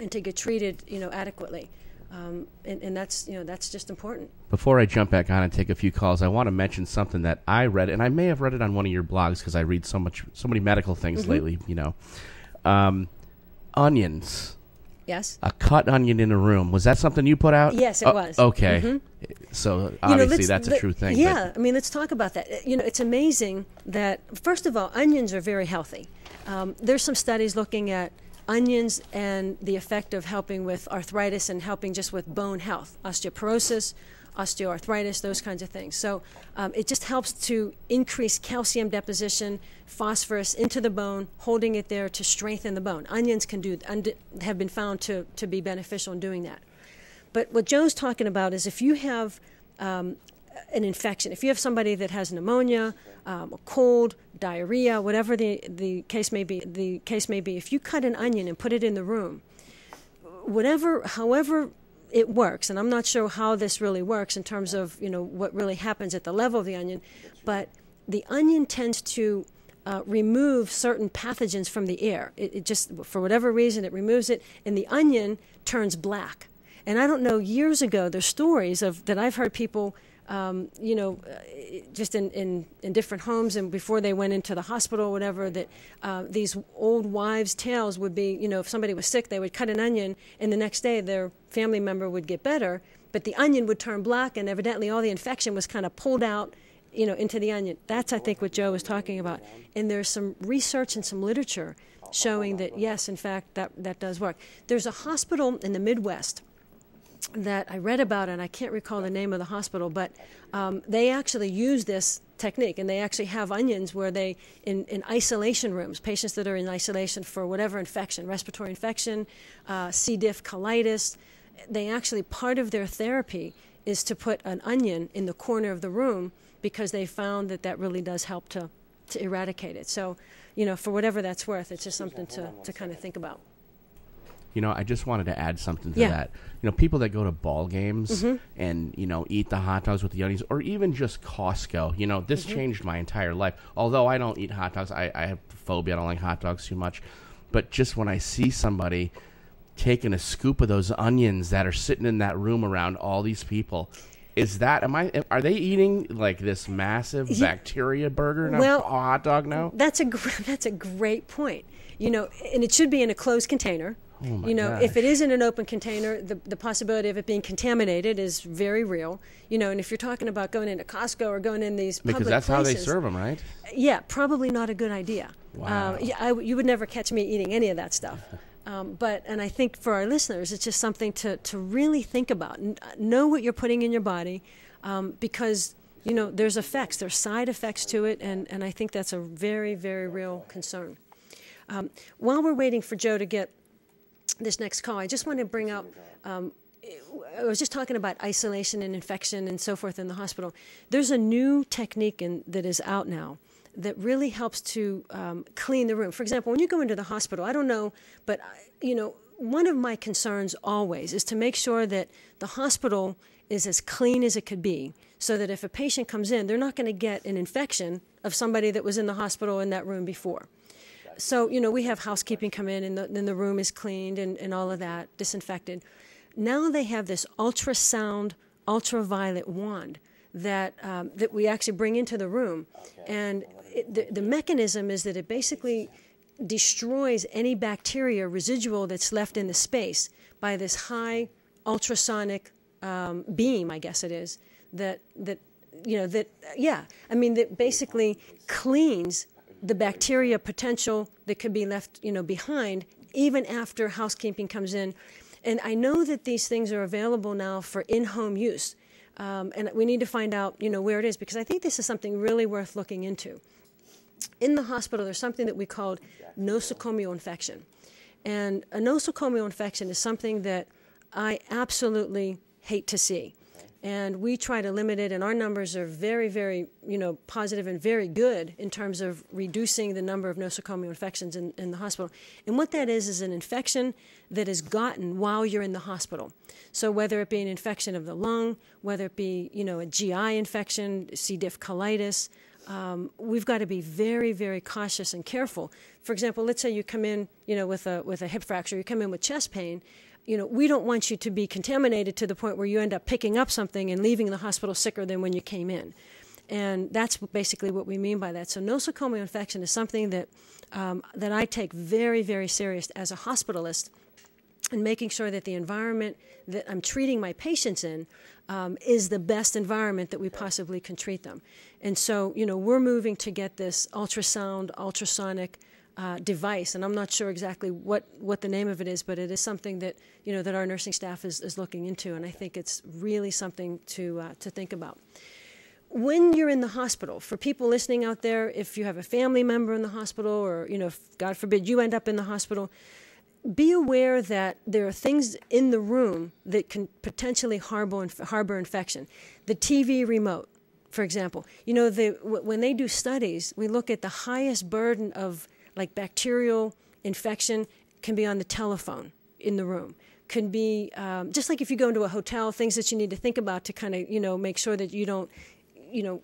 and to get treated, you know, adequately. Um, and, and, that's you know that's just important.
Before I jump back on and take a few calls, I want to mention something that I read, and I may have read it on one of your blogs because I read so much, so many medical things mm-hmm. lately. You know, um, onions.
Yes.
A cut onion in a room. Was that something you put out?
Yes, it uh, was.
Okay. Mm-hmm. So obviously you know, that's a true thing.
Yeah, but. I mean, let's talk about that. You know, it's amazing that first of all, onions are very healthy. Um, there's some studies looking at onions and the effect of helping with arthritis and helping just with bone health, osteoporosis, osteoarthritis, those kinds of things. So um, it just helps to increase calcium deposition, phosphorus into the bone, holding it there to strengthen the bone. Onions can do have been found to, to be beneficial in doing that. But what Joe's talking about is if you have um, an infection, if you have somebody that has pneumonia, um, a cold, diarrhea, whatever the, the case may be, the case may be, if you cut an onion and put it in the room, whatever, however it works, and I'm not sure how this really works in terms of you know what really happens at the level of the onion, but the onion tends to uh, remove certain pathogens from the air. It, it, just for whatever reason it removes it, and the onion turns black. And I don't know. Years ago, there's stories of that I've heard people um, you know, uh, just in, in, in, different homes and before they went into the hospital or whatever, that uh, these old wives' tales would be, you know, if somebody was sick, they would cut an onion, and the next day their family member would get better, but the onion would turn black, and evidently all the infection was kind of pulled out, you know, into the onion. That's, I think, what Joe was talking about. And there's some research and some literature showing that, yes, in fact, that, that does work. There's a hospital in the Midwest that I read about, and I can't recall the name of the hospital, but um, they actually use this technique, and they actually have onions where they, in, in isolation rooms, patients that are in isolation for whatever infection, respiratory infection, uh, C. diff, colitis, they actually, part of their therapy is to put an onion in the corner of the room because they found that that really does help to, to eradicate it. So, you know, for whatever that's worth, it's just something to, to kind of think about.
You know, I just wanted to add something to yeah. that. You know, people that go to ball games mm-hmm. and you know eat the hot dogs with the onions, or even just Costco. You know, this mm-hmm. changed my entire life. Although I don't eat hot dogs, I, I have phobia. I don't like hot dogs too much. But just when I see somebody taking a scoop of those onions that are sitting in that room around all these people, is that am I are they eating like this massive bacteria burger in well, a hot dog now?
That's a that's a great point. You know, and it should be in a closed container Oh you know,
gosh.
if it is in an open container, the, the possibility of it being contaminated is very real. You know, and if you're talking about going into Costco or going in these
because
public
that's
places,
how they serve them, right?
Yeah, probably not a good idea.
Wow.
Uh, yeah, I, you would never catch me eating any of that stuff. Um, but and I think for our listeners, it's just something to to really think about. N- know what you're putting in your body, um, because you know there's effects, there's side effects to it, and and I think that's a very very real concern. Um, while we're waiting for Joe to get this next call, I just want to bring up. Um, I was just talking about isolation and infection and so forth in the hospital. There's a new technique in, that is out now that really helps to um, clean the room. For example, when you go into the hospital, I don't know, but you know, one of my concerns always is to make sure that the hospital is as clean as it could be, so that if a patient comes in, they're not going to get an infection of somebody that was in the hospital in that room before so you know we have housekeeping come in and the, then the room is cleaned and, and all of that disinfected. Now they have this ultrasound, ultraviolet wand that um, that we actually bring into the room, and it, the, the mechanism is that it basically destroys any bacteria residual that's left in the space by this high ultrasonic um, beam, I guess it is, that that you know that yeah, I mean that basically cleans the bacteria potential that could be left you know behind even after housekeeping comes in. And I know that these things are available now for in-home use. Um, and we need to find out, you know, where it is because I think this is something really worth looking into. In the hospital, there's something that we called nosocomial infection, and a nosocomial infection is something that I absolutely hate to see and we try to limit it and our numbers are very very you know positive and very good in terms of reducing the number of nosocomial infections in, in the hospital. And what that is is an infection that is gotten while you're in the hospital. So whether it be an infection of the lung whether it be you know a gi infection c. diff colitis um, we've got to be very, very cautious and careful. For example, let's say you come in, you know, with a with a hip fracture, you come in with chest pain, you know, we don't want you to be contaminated to the point where you end up picking up something and leaving the hospital sicker than when you came in. And that's basically what we mean by that. So nosocomial infection is something that um, that I take very, very serious as a hospitalist, and making sure that the environment that I'm treating my patients in um, is the best environment that we possibly can treat them. And so, you know, we're moving to get this ultrasound, ultrasonic uh, device, and I'm not sure exactly what, what the name of it is, but it is something that you know that our nursing staff is, is looking into, and I think it's really something to uh, to think about. When you're in the hospital, for people listening out there, if you have a family member in the hospital, or you know, if, God forbid you end up in the hospital, be aware that there are things in the room that can potentially harbor harbor infection. The TV remote, for example, you know, the, when they do studies, we look at the highest burden of like bacterial infection can be on the telephone in the room can be um, just like if you go into a hotel things that you need to think about to kind of you know make sure that you don't you know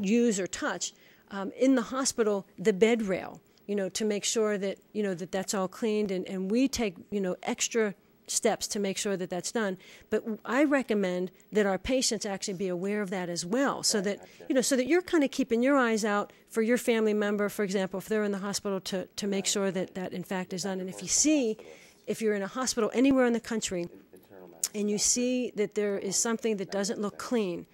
use or touch. Um, in the hospital the bed rail you know to make sure that you know that that's all cleaned and, and we take you know extra steps to make sure that that's done. But I recommend that our patients actually be aware of that as well, so that you know, so that you're kind of keeping your eyes out for your family member, for example, if they're in the hospital, to to make sure that that in fact is done. And if you see, if you're in a hospital anywhere in the country, and you see that there is something that doesn't look clean,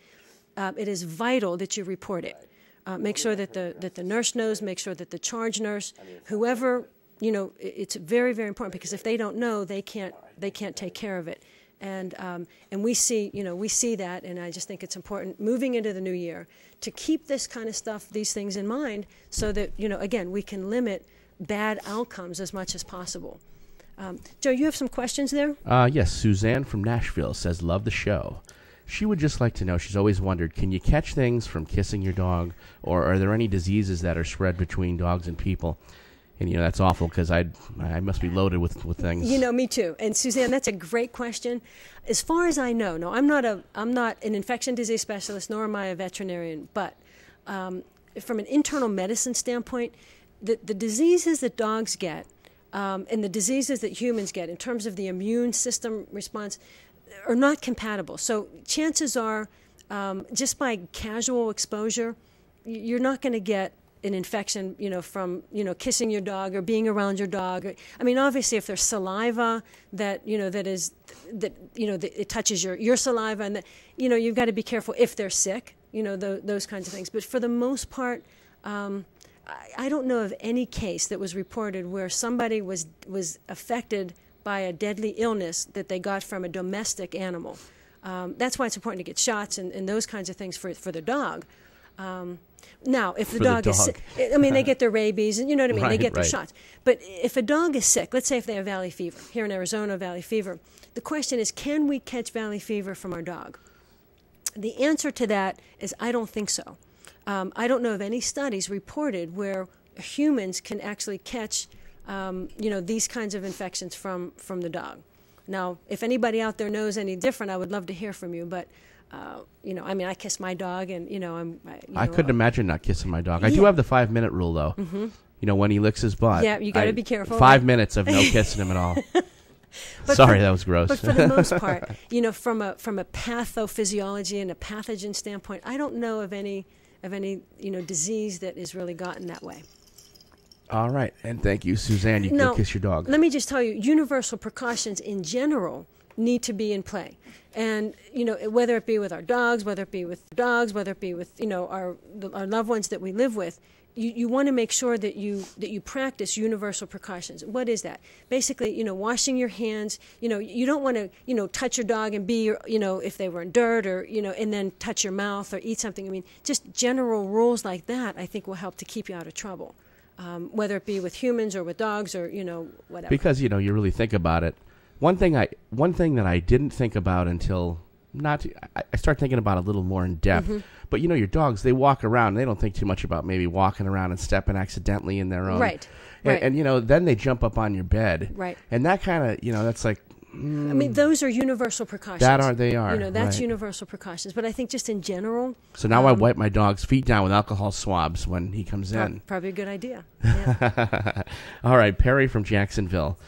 uh, it is vital that you report it. Uh, make sure that the that the nurse knows. Make sure that the charge nurse, whoever you know, it's very, very important because if they don't know, they can't, they can't take care of it. And, um, and we see, you know, we see that, and I just think it's important moving into the new year to keep this kind of stuff, these things in mind, so that, you know, again, we can limit bad outcomes as much as possible. Um, Joe, you have some questions there?
Uh, yes, Suzanne from Nashville says, Love the show. She would just like to know, she's always wondered, can you catch things from kissing your dog, or are there any diseases that are spread between dogs and people? And you know that's awful because I I must be loaded with, with things.
You know, me too. And Suzanne, that's a great question. As far as I know, no, I'm not a I'm not an infection disease specialist, nor am I a veterinarian. But um, from an internal medicine standpoint, the the diseases that dogs get um, and the diseases that humans get in terms of the immune system response are not compatible. So chances are, um, just by casual exposure, you're not going to get an infection, you know, from you know kissing your dog or being around your dog. I mean, obviously, if there's saliva that you know that is that you know that it touches your your saliva, and that, you know you've got to be careful if they're sick. You know the, those kinds of things. But for the most part, um, I, I don't know of any case that was reported where somebody was was affected by a deadly illness that they got from a domestic animal. Um, that's why it's important to get shots and, and those kinds of things for for the dog. Um, now, if the dog, the dog, is sick, I mean, they get their rabies, and you know what I mean. Right, they get their right. shots. But if a dog is sick, let's say if they have valley fever here in Arizona, valley fever, the question is, can we catch valley fever from our dog? The answer to that is, I don't think so. Um, I don't know of any studies reported where humans can actually catch, um, you know, these kinds of infections from from the dog. Now, if anybody out there knows any different, I would love to hear from you. But uh, you know, I mean, I kiss my dog, and you know, I'm. I,
I
know,
couldn't imagine not kissing my dog. I do have the five minute rule though. Mm-hmm. You know, when he licks his butt.
Yeah, you got to be careful.
Five minutes of no kissing him at all. Sorry,
for-
that was gross.
But for the most part, you know, from a from a pathophysiology and a pathogen standpoint, I don't know of any of any you know disease that is really gotten that way.
All right, and thank you, Suzanne. You can kiss your dog.
Let me just tell you, universal precautions in general need to be in play. And you know, whether it be with our dogs, whether it be with dogs, whether it be with you know our our loved ones that we live with, you, you want to make sure that you that you practice universal precautions. What is that? Basically, you know, washing your hands. You know, you don't want to you know touch your dog and be you know if they were in dirt or you know and then touch your mouth or eat something. I mean, just general rules like that, I think, will help to keep you out of trouble. Um, whether it be with humans or with dogs or you know whatever.
because you know you really think about it. One thing I one thing that I didn't think about until not I, I start thinking about it a little more in depth.
Mm-hmm.
But you know your dogs they walk around they don't think too much about maybe walking around and stepping accidentally in their own
Right,
And,
right.
and you know then they jump up on your bed
Right.
and that kind of you know that's like
I mean, those are universal precautions.
That are- they are,
You know, that's
right.
universal precautions. But I think just in general,
so now I
Um,
wipe my dog's feet down with alcohol swabs when he comes in.
probably a good idea. Yeah.
All right, Perry from Jacksonville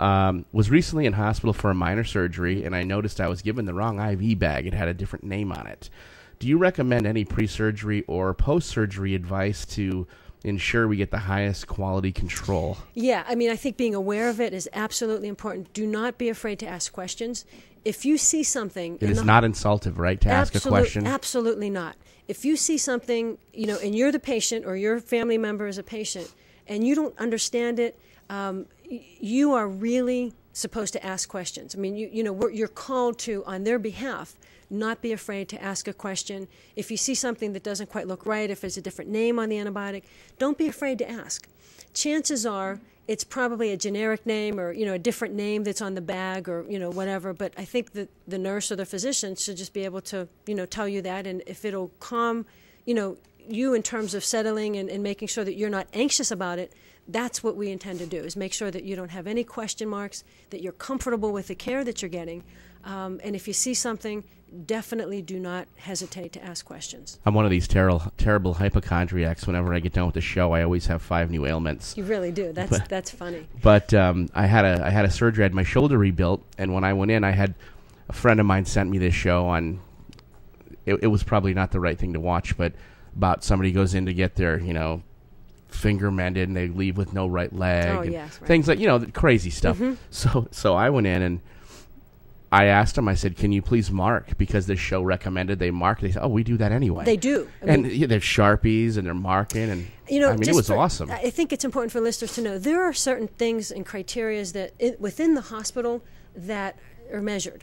um, was recently in hospital for a minor surgery, and I noticed I was given the wrong IV bag. It had a different name on it. Do you recommend any pre-surgery or post-surgery advice to ensure we get the highest quality control?
yeah, I mean, I think being aware of it is absolutely important. Do not be afraid to ask questions. If you see something,
it is not insultive, right, to ask a question?
Absolutely not. If you see something, you know, and you're the patient or your family member is a patient, and you don't understand it, um, you are really supposed to ask questions. I mean, you, you know, you're called to, on their behalf, not be afraid to ask a question. If you see something that doesn't quite look right, if there's a different name on the antibiotic, don't be afraid to ask. Chances are it's probably a generic name or you know a different name that's on the bag or you know whatever but i think that the nurse or the physician should just be able to you know tell you that and if it'll calm you know you in terms of settling and, and making sure that you're not anxious about it that's what we intend to do is make sure that you don't have any question marks that you're comfortable with the care that you're getting um, and if you see something definitely do not hesitate to ask questions
I'm one of these terrible, terrible hypochondriacs. Whenever I get done with the show, I always have five new ailments.
you really do that's that's funny
But um, I had a I had a surgery. I had my shoulder rebuilt, and when I went in, I had a friend of mine sent me this show on. It, it was probably not the right thing to watch, but about somebody goes in to get their you know finger mended, and they leave with no right leg.
Oh,
and
yes, right.
things like you know the crazy stuff.
Mm-hmm.
So so I went in and. I asked him. I said, "Can you please mark?" Because the show recommended they mark. They said, "Oh, we do that anyway."
they do I
and
mean,
yeah, they're sharpies and they're marking and
you know,
I mean, it was
for-
awesome.
I think it's important for listeners to know there are certain things and criterias that i within the hospital that are measured.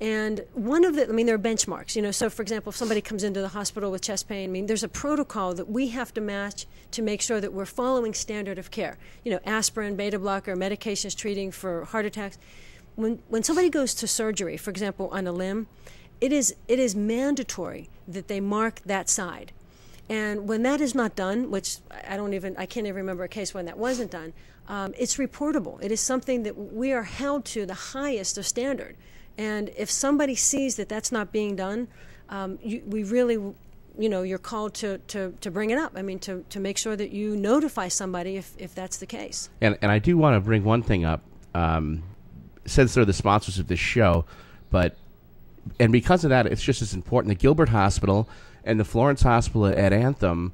And one of the, I mean, there are benchmarks. You know, so for example, if somebody comes into the hospital with chest pain, I mean, there's a protocol that we have to match to make sure that we're following standard of care. You know, aspirin, beta blocker, medications treating for heart attacks. When when somebody goes to surgery, for example, on a limb, it is it is mandatory that they mark that side. And when that is not done, which I don't even, I can't even remember a case when that wasn't done, um, it's reportable. It is something that we are held to the highest of standard. And if somebody sees that that's not being done, um, you, we really, you know, you're called to, to, to bring it up. I mean, to, to make sure that you notify somebody if, if that's the case.
And and I do want to bring one thing up, um, since they're the sponsors of this show, but and because of that, it's just as important. The Gilbert Hospital and the Florence Hospital at Anthem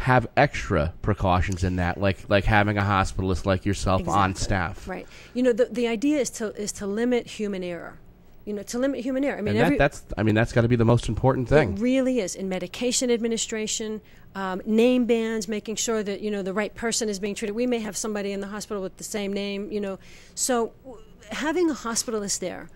have extra precautions in that, like like having a hospitalist like yourself on staff.
Right. You know, the, the idea is to, is to limit human error. You know, to limit human error. I mean,
And
every,
that's I mean that's got to be the most important thing.
It really is in medication administration, um, name bans, making sure that you know the right person is being treated. We may have somebody in the hospital with the same name, you know. So having a hospitalist there,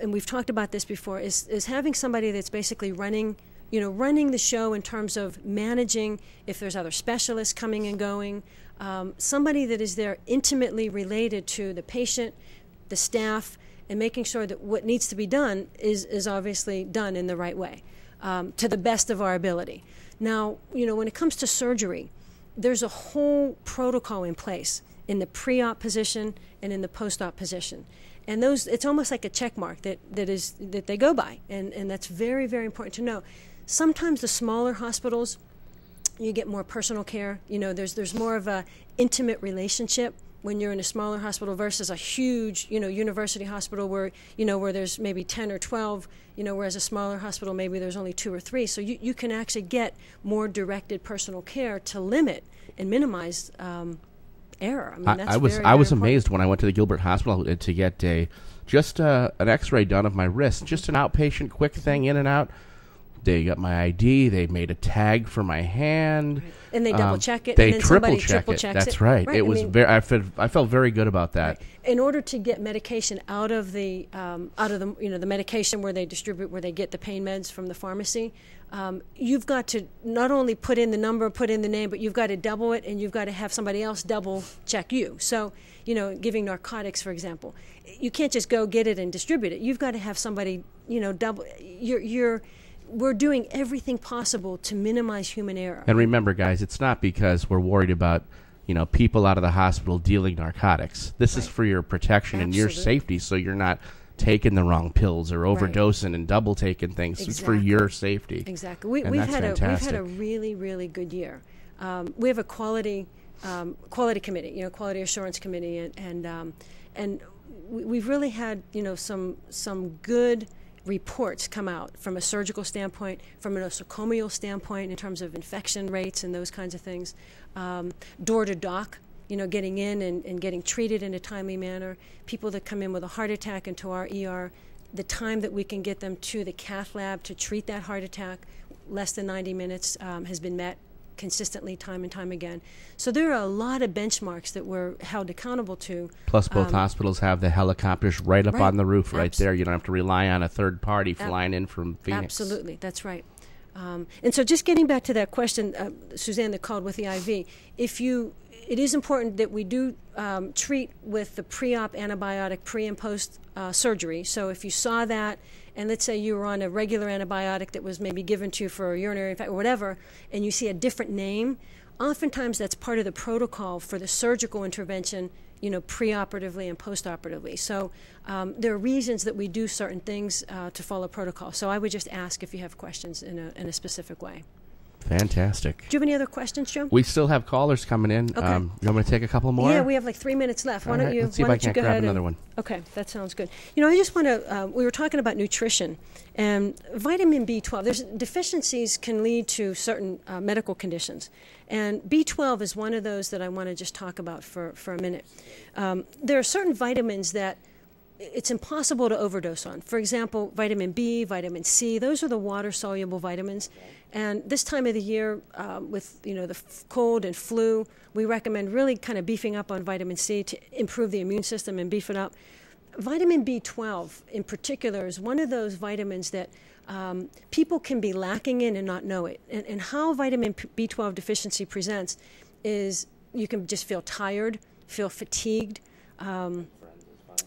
and we've talked about this before, is is having somebody that's basically running. You know, running the show in terms of managing if there's other specialists coming and going, um, somebody that is there intimately related to the patient, the staff, and making sure that what needs to be done is, is obviously done in the right way um, to the best of our ability. Now, you know, when it comes to surgery, there's a whole protocol in place in the pre-op position and in the post-op position. And those, it's almost like a check mark that, that, is, that they go by. And, and that's very, very important to know. Sometimes the smaller hospitals, you get more personal care. You know, there's there's more of a intimate relationship when you're in a smaller hospital versus a huge, you know, university hospital where, you know, where there's maybe 10 or 12, you know, whereas a smaller hospital maybe there's only two or three. So you, you can actually get more directed personal care to limit and minimize um, error. I mean, that's
I, I was
very,
I was
important.
amazed when I went to the Gilbert Hospital to get a just uh, an X-ray done of my wrist, just an outpatient, quick thing in and out. They got my ID. They made a tag for my hand.
And they
Um,
double check it,
They
and then
triple check
triple
it. That's
it.
right.
Right,
It
I
was
mean-
very. I felt I felt very good about that.
in order to get medication out of the um, out of the you know the medication where they distribute where they get the pain meds from the pharmacy, um, you've got to not only put in the number, put in the name, but you've got to double it, and you've got to have somebody else double check you. So you know, giving narcotics, for example, you can't just go get it and distribute it. You've got to have somebody you know double. You're you're we're doing everything possible to minimize human error.
And remember, guys, it's not because we're worried about you know people out of the hospital dealing narcotics. This is for your protection and your safety, so you're not taking the wrong pills or overdosing and double taking things. It's for your safety.
Exactly. We,
that's
had a we've had a really really good year. Um, we have a quality um, quality committee, you know, quality assurance committee, and and um, and we've really had you know some some good reports come out from a surgical standpoint, from a nosocomial standpoint in terms of infection rates and those kinds of things, um, door to doc you know, getting in and, and getting treated in a timely manner. People that come in with a heart attack into our ER, the time that we can get them to the cath lab to treat that heart attack, less than 90 minutes, um, has been met consistently time and time again. So there are a lot of benchmarks that we're held accountable to.
Plus, both hospitals have the helicopters right up
Um, Right.
on the roof, right there. You don't have to rely on a third party flying in from Phoenix.
Absolutely, that's right. Um, and so, just getting back to that question, uh, Suzanne, that called with the IV, if you, it is important that we do um, treat with the pre-op antibiotic pre and post uh, surgery. So, if you saw that, and let's say you were on a regular antibiotic that was maybe given to you for a urinary infection or whatever, and you see a different name, oftentimes that's part of the protocol for the surgical intervention you know, preoperatively and postoperatively. So um, there are reasons that we do certain things uh, to follow protocol. So I would just ask if you have questions in a, in a specific way.
Fantastic.
Do you have any other questions, Joe?
We still have callers coming in.
Okay.
Um, you want me to take a couple more?
Yeah, we have like three minutes left. Why
All
don't
right,
you?
let's see
why
if I can't
go
grab
ahead and-
another one.
Okay, that sounds good. You know, I just want to. Uh, we were talking about nutrition and vitamin B12. There's deficiencies can lead to certain uh, medical conditions, and B12 is one of those that I want to just talk about for for a minute. Um, there are certain vitamins that it's impossible to overdose on. For example, vitamin B, vitamin C, those are the water soluble vitamins. And this time of the year, um, with you know the cold and flu, we recommend really kind of beefing up on vitamin C to improve the immune system and beef it up. Vitamin B12, in particular, is one of those vitamins that um, people can be lacking in and not know it. And, and how vitamin B12 deficiency presents is you can just feel tired, feel fatigued. Um,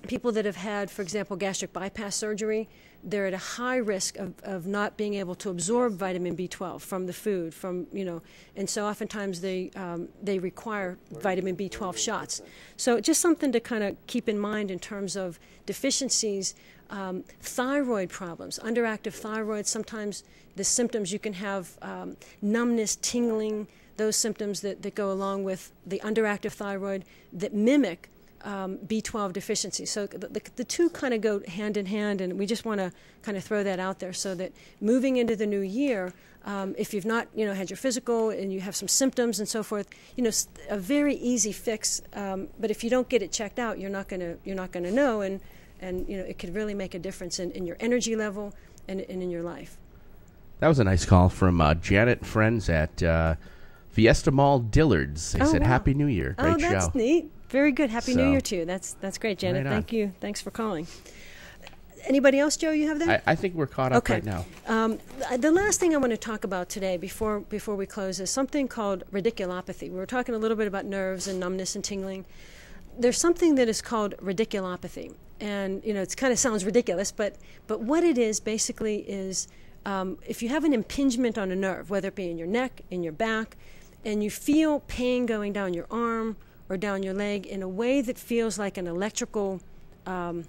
people that have had, for example, gastric bypass surgery, they're at a high risk of, of not being able to absorb vitamin B12 from the food, from you know, and so oftentimes they um, they require vitamin B12 shots. So just something to kind of keep in mind in terms of deficiencies, um, thyroid problems, underactive thyroid. Sometimes the symptoms you can have um, numbness, tingling, those symptoms that, that go along with the underactive thyroid that mimic um, B12 deficiency. So the, the, the two kind of go hand in hand, and we just want to kind of throw that out there so that moving into the new year, um, if you've not you know had your physical and you have some symptoms and so forth, you know a very easy fix. Um, but if you don't get it checked out, you're not gonna you're not gonna know, and and you know it could really make a difference in, in your energy level and, and in your life.
That was a nice call from uh, Janet and friends at uh, Fiesta Mall Dillards. They
Oh,
said
wow.
Happy New Year. Great
oh, that's
show.
neat. Very good. Happy New Year to you. That's that's great, Janet.
Right.
Thank you. Thanks for calling. Anybody else, Joe? You have there?
I, I think we're caught up
Okay.
right now.
Um, the last thing I want to talk about today, before before we close, is something called radiculopathy. We were talking a little bit about nerves and numbness and tingling. There's something that is called radiculopathy, and you know it kind of sounds ridiculous, but but what it is basically is um, if you have an impingement on a nerve, whether it be in your neck, in your back, and you feel pain going down your arm or down your leg in a way that feels like an electrical um,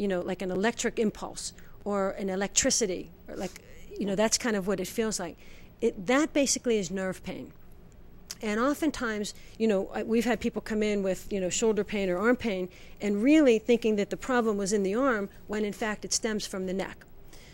you know, like an electric impulse or an electricity, or like, you know, that's kind of what it feels like. It, that basically is nerve pain. And oftentimes, you know, we've had people come in with, you know, shoulder pain or arm pain and really thinking that the problem was in the arm when in fact it stems from the neck.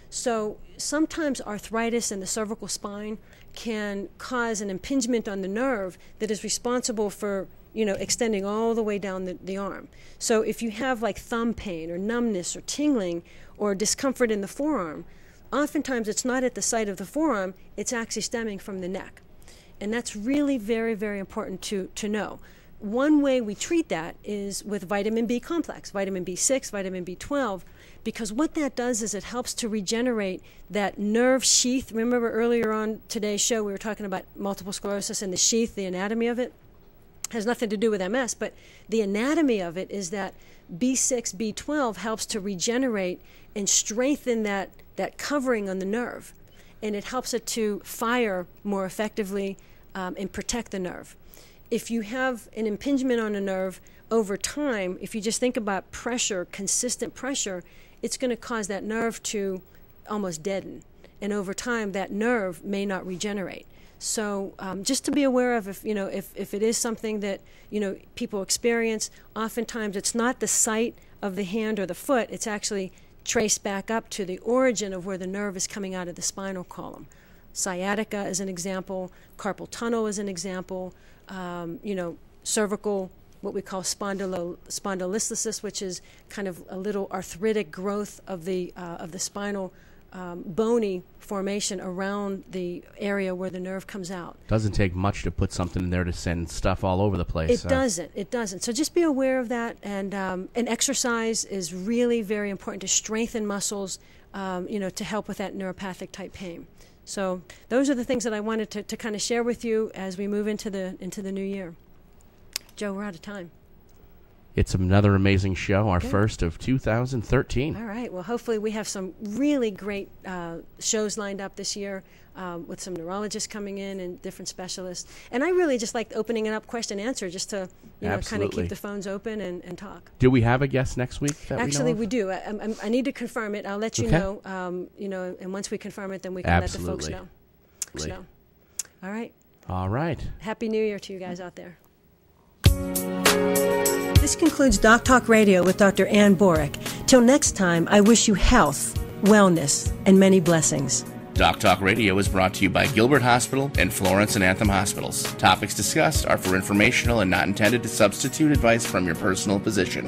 So sometimes arthritis in the cervical spine can cause an impingement on the nerve that is responsible for you know extending all the way down the, the arm. So if you have like thumb pain or numbness or tingling or discomfort in the forearm oftentimes it's not at the site of the forearm it's actually stemming from the neck. And that's really very very important to, to know. One way we treat that is with vitamin b complex vitamin b6 vitamin b12 because what that does is it helps to regenerate that nerve sheath. Remember earlier on today's show we were talking about multiple sclerosis and the sheath, the anatomy of it has nothing to do with MS, but the anatomy of it is that B6, B12 helps to regenerate and strengthen that, that covering on the nerve. And it helps it to fire more effectively um, and protect the nerve. If you have an impingement on a nerve over time, if you just think about pressure, consistent pressure, it's going to cause that nerve to almost deaden. And over time, that nerve may not regenerate. So um, just to be aware of if you know if, if it is something that you know people experience, oftentimes it's not the site of the hand or the foot. It's actually traced back up to the origin of where the nerve is coming out of the spinal column. Sciatica is an example. Carpal tunnel is an example. Um, you know, cervical what we call spondylo, spondylolisthesis, which is kind of a little arthritic growth of the uh, of the spinal um, bony formation around the area where the nerve comes out.
Doesn't take much to put something in there to send stuff all over the place.
It doesn't. It doesn't. So just be aware of that, and um, and exercise is really very important to strengthen muscles. Um, you know, to help with that neuropathic type pain. So those are the things that I wanted to, to kind of share with you as we move into the into the new year. Joe, we're out of time.
It's another amazing show, our Good. first of 2013.
All right. Well, hopefully, we have some really great uh, shows lined up this year um, with some neurologists coming in and different specialists. And I really just like opening it up question and answer just to you know, kind of keep the phones open and, and talk.
Do we have a guest next week?
Actually,
we,
we do. I, I, I, need to confirm it. I'll let you okay. know. Um, you know, and once we confirm it, then we can
Absolutely.
let the folks know. know. All right.
All right.
Happy New Year to you guys out there. This concludes Doc Talk Radio with Dr. Anne Borik. Till next time, I wish you health, wellness, and many blessings.
Doc Talk Radio is brought to you by Gilbert Hospital and Florence and Anthem Hospitals. Topics discussed are for informational and not intended to substitute advice from your personal physician.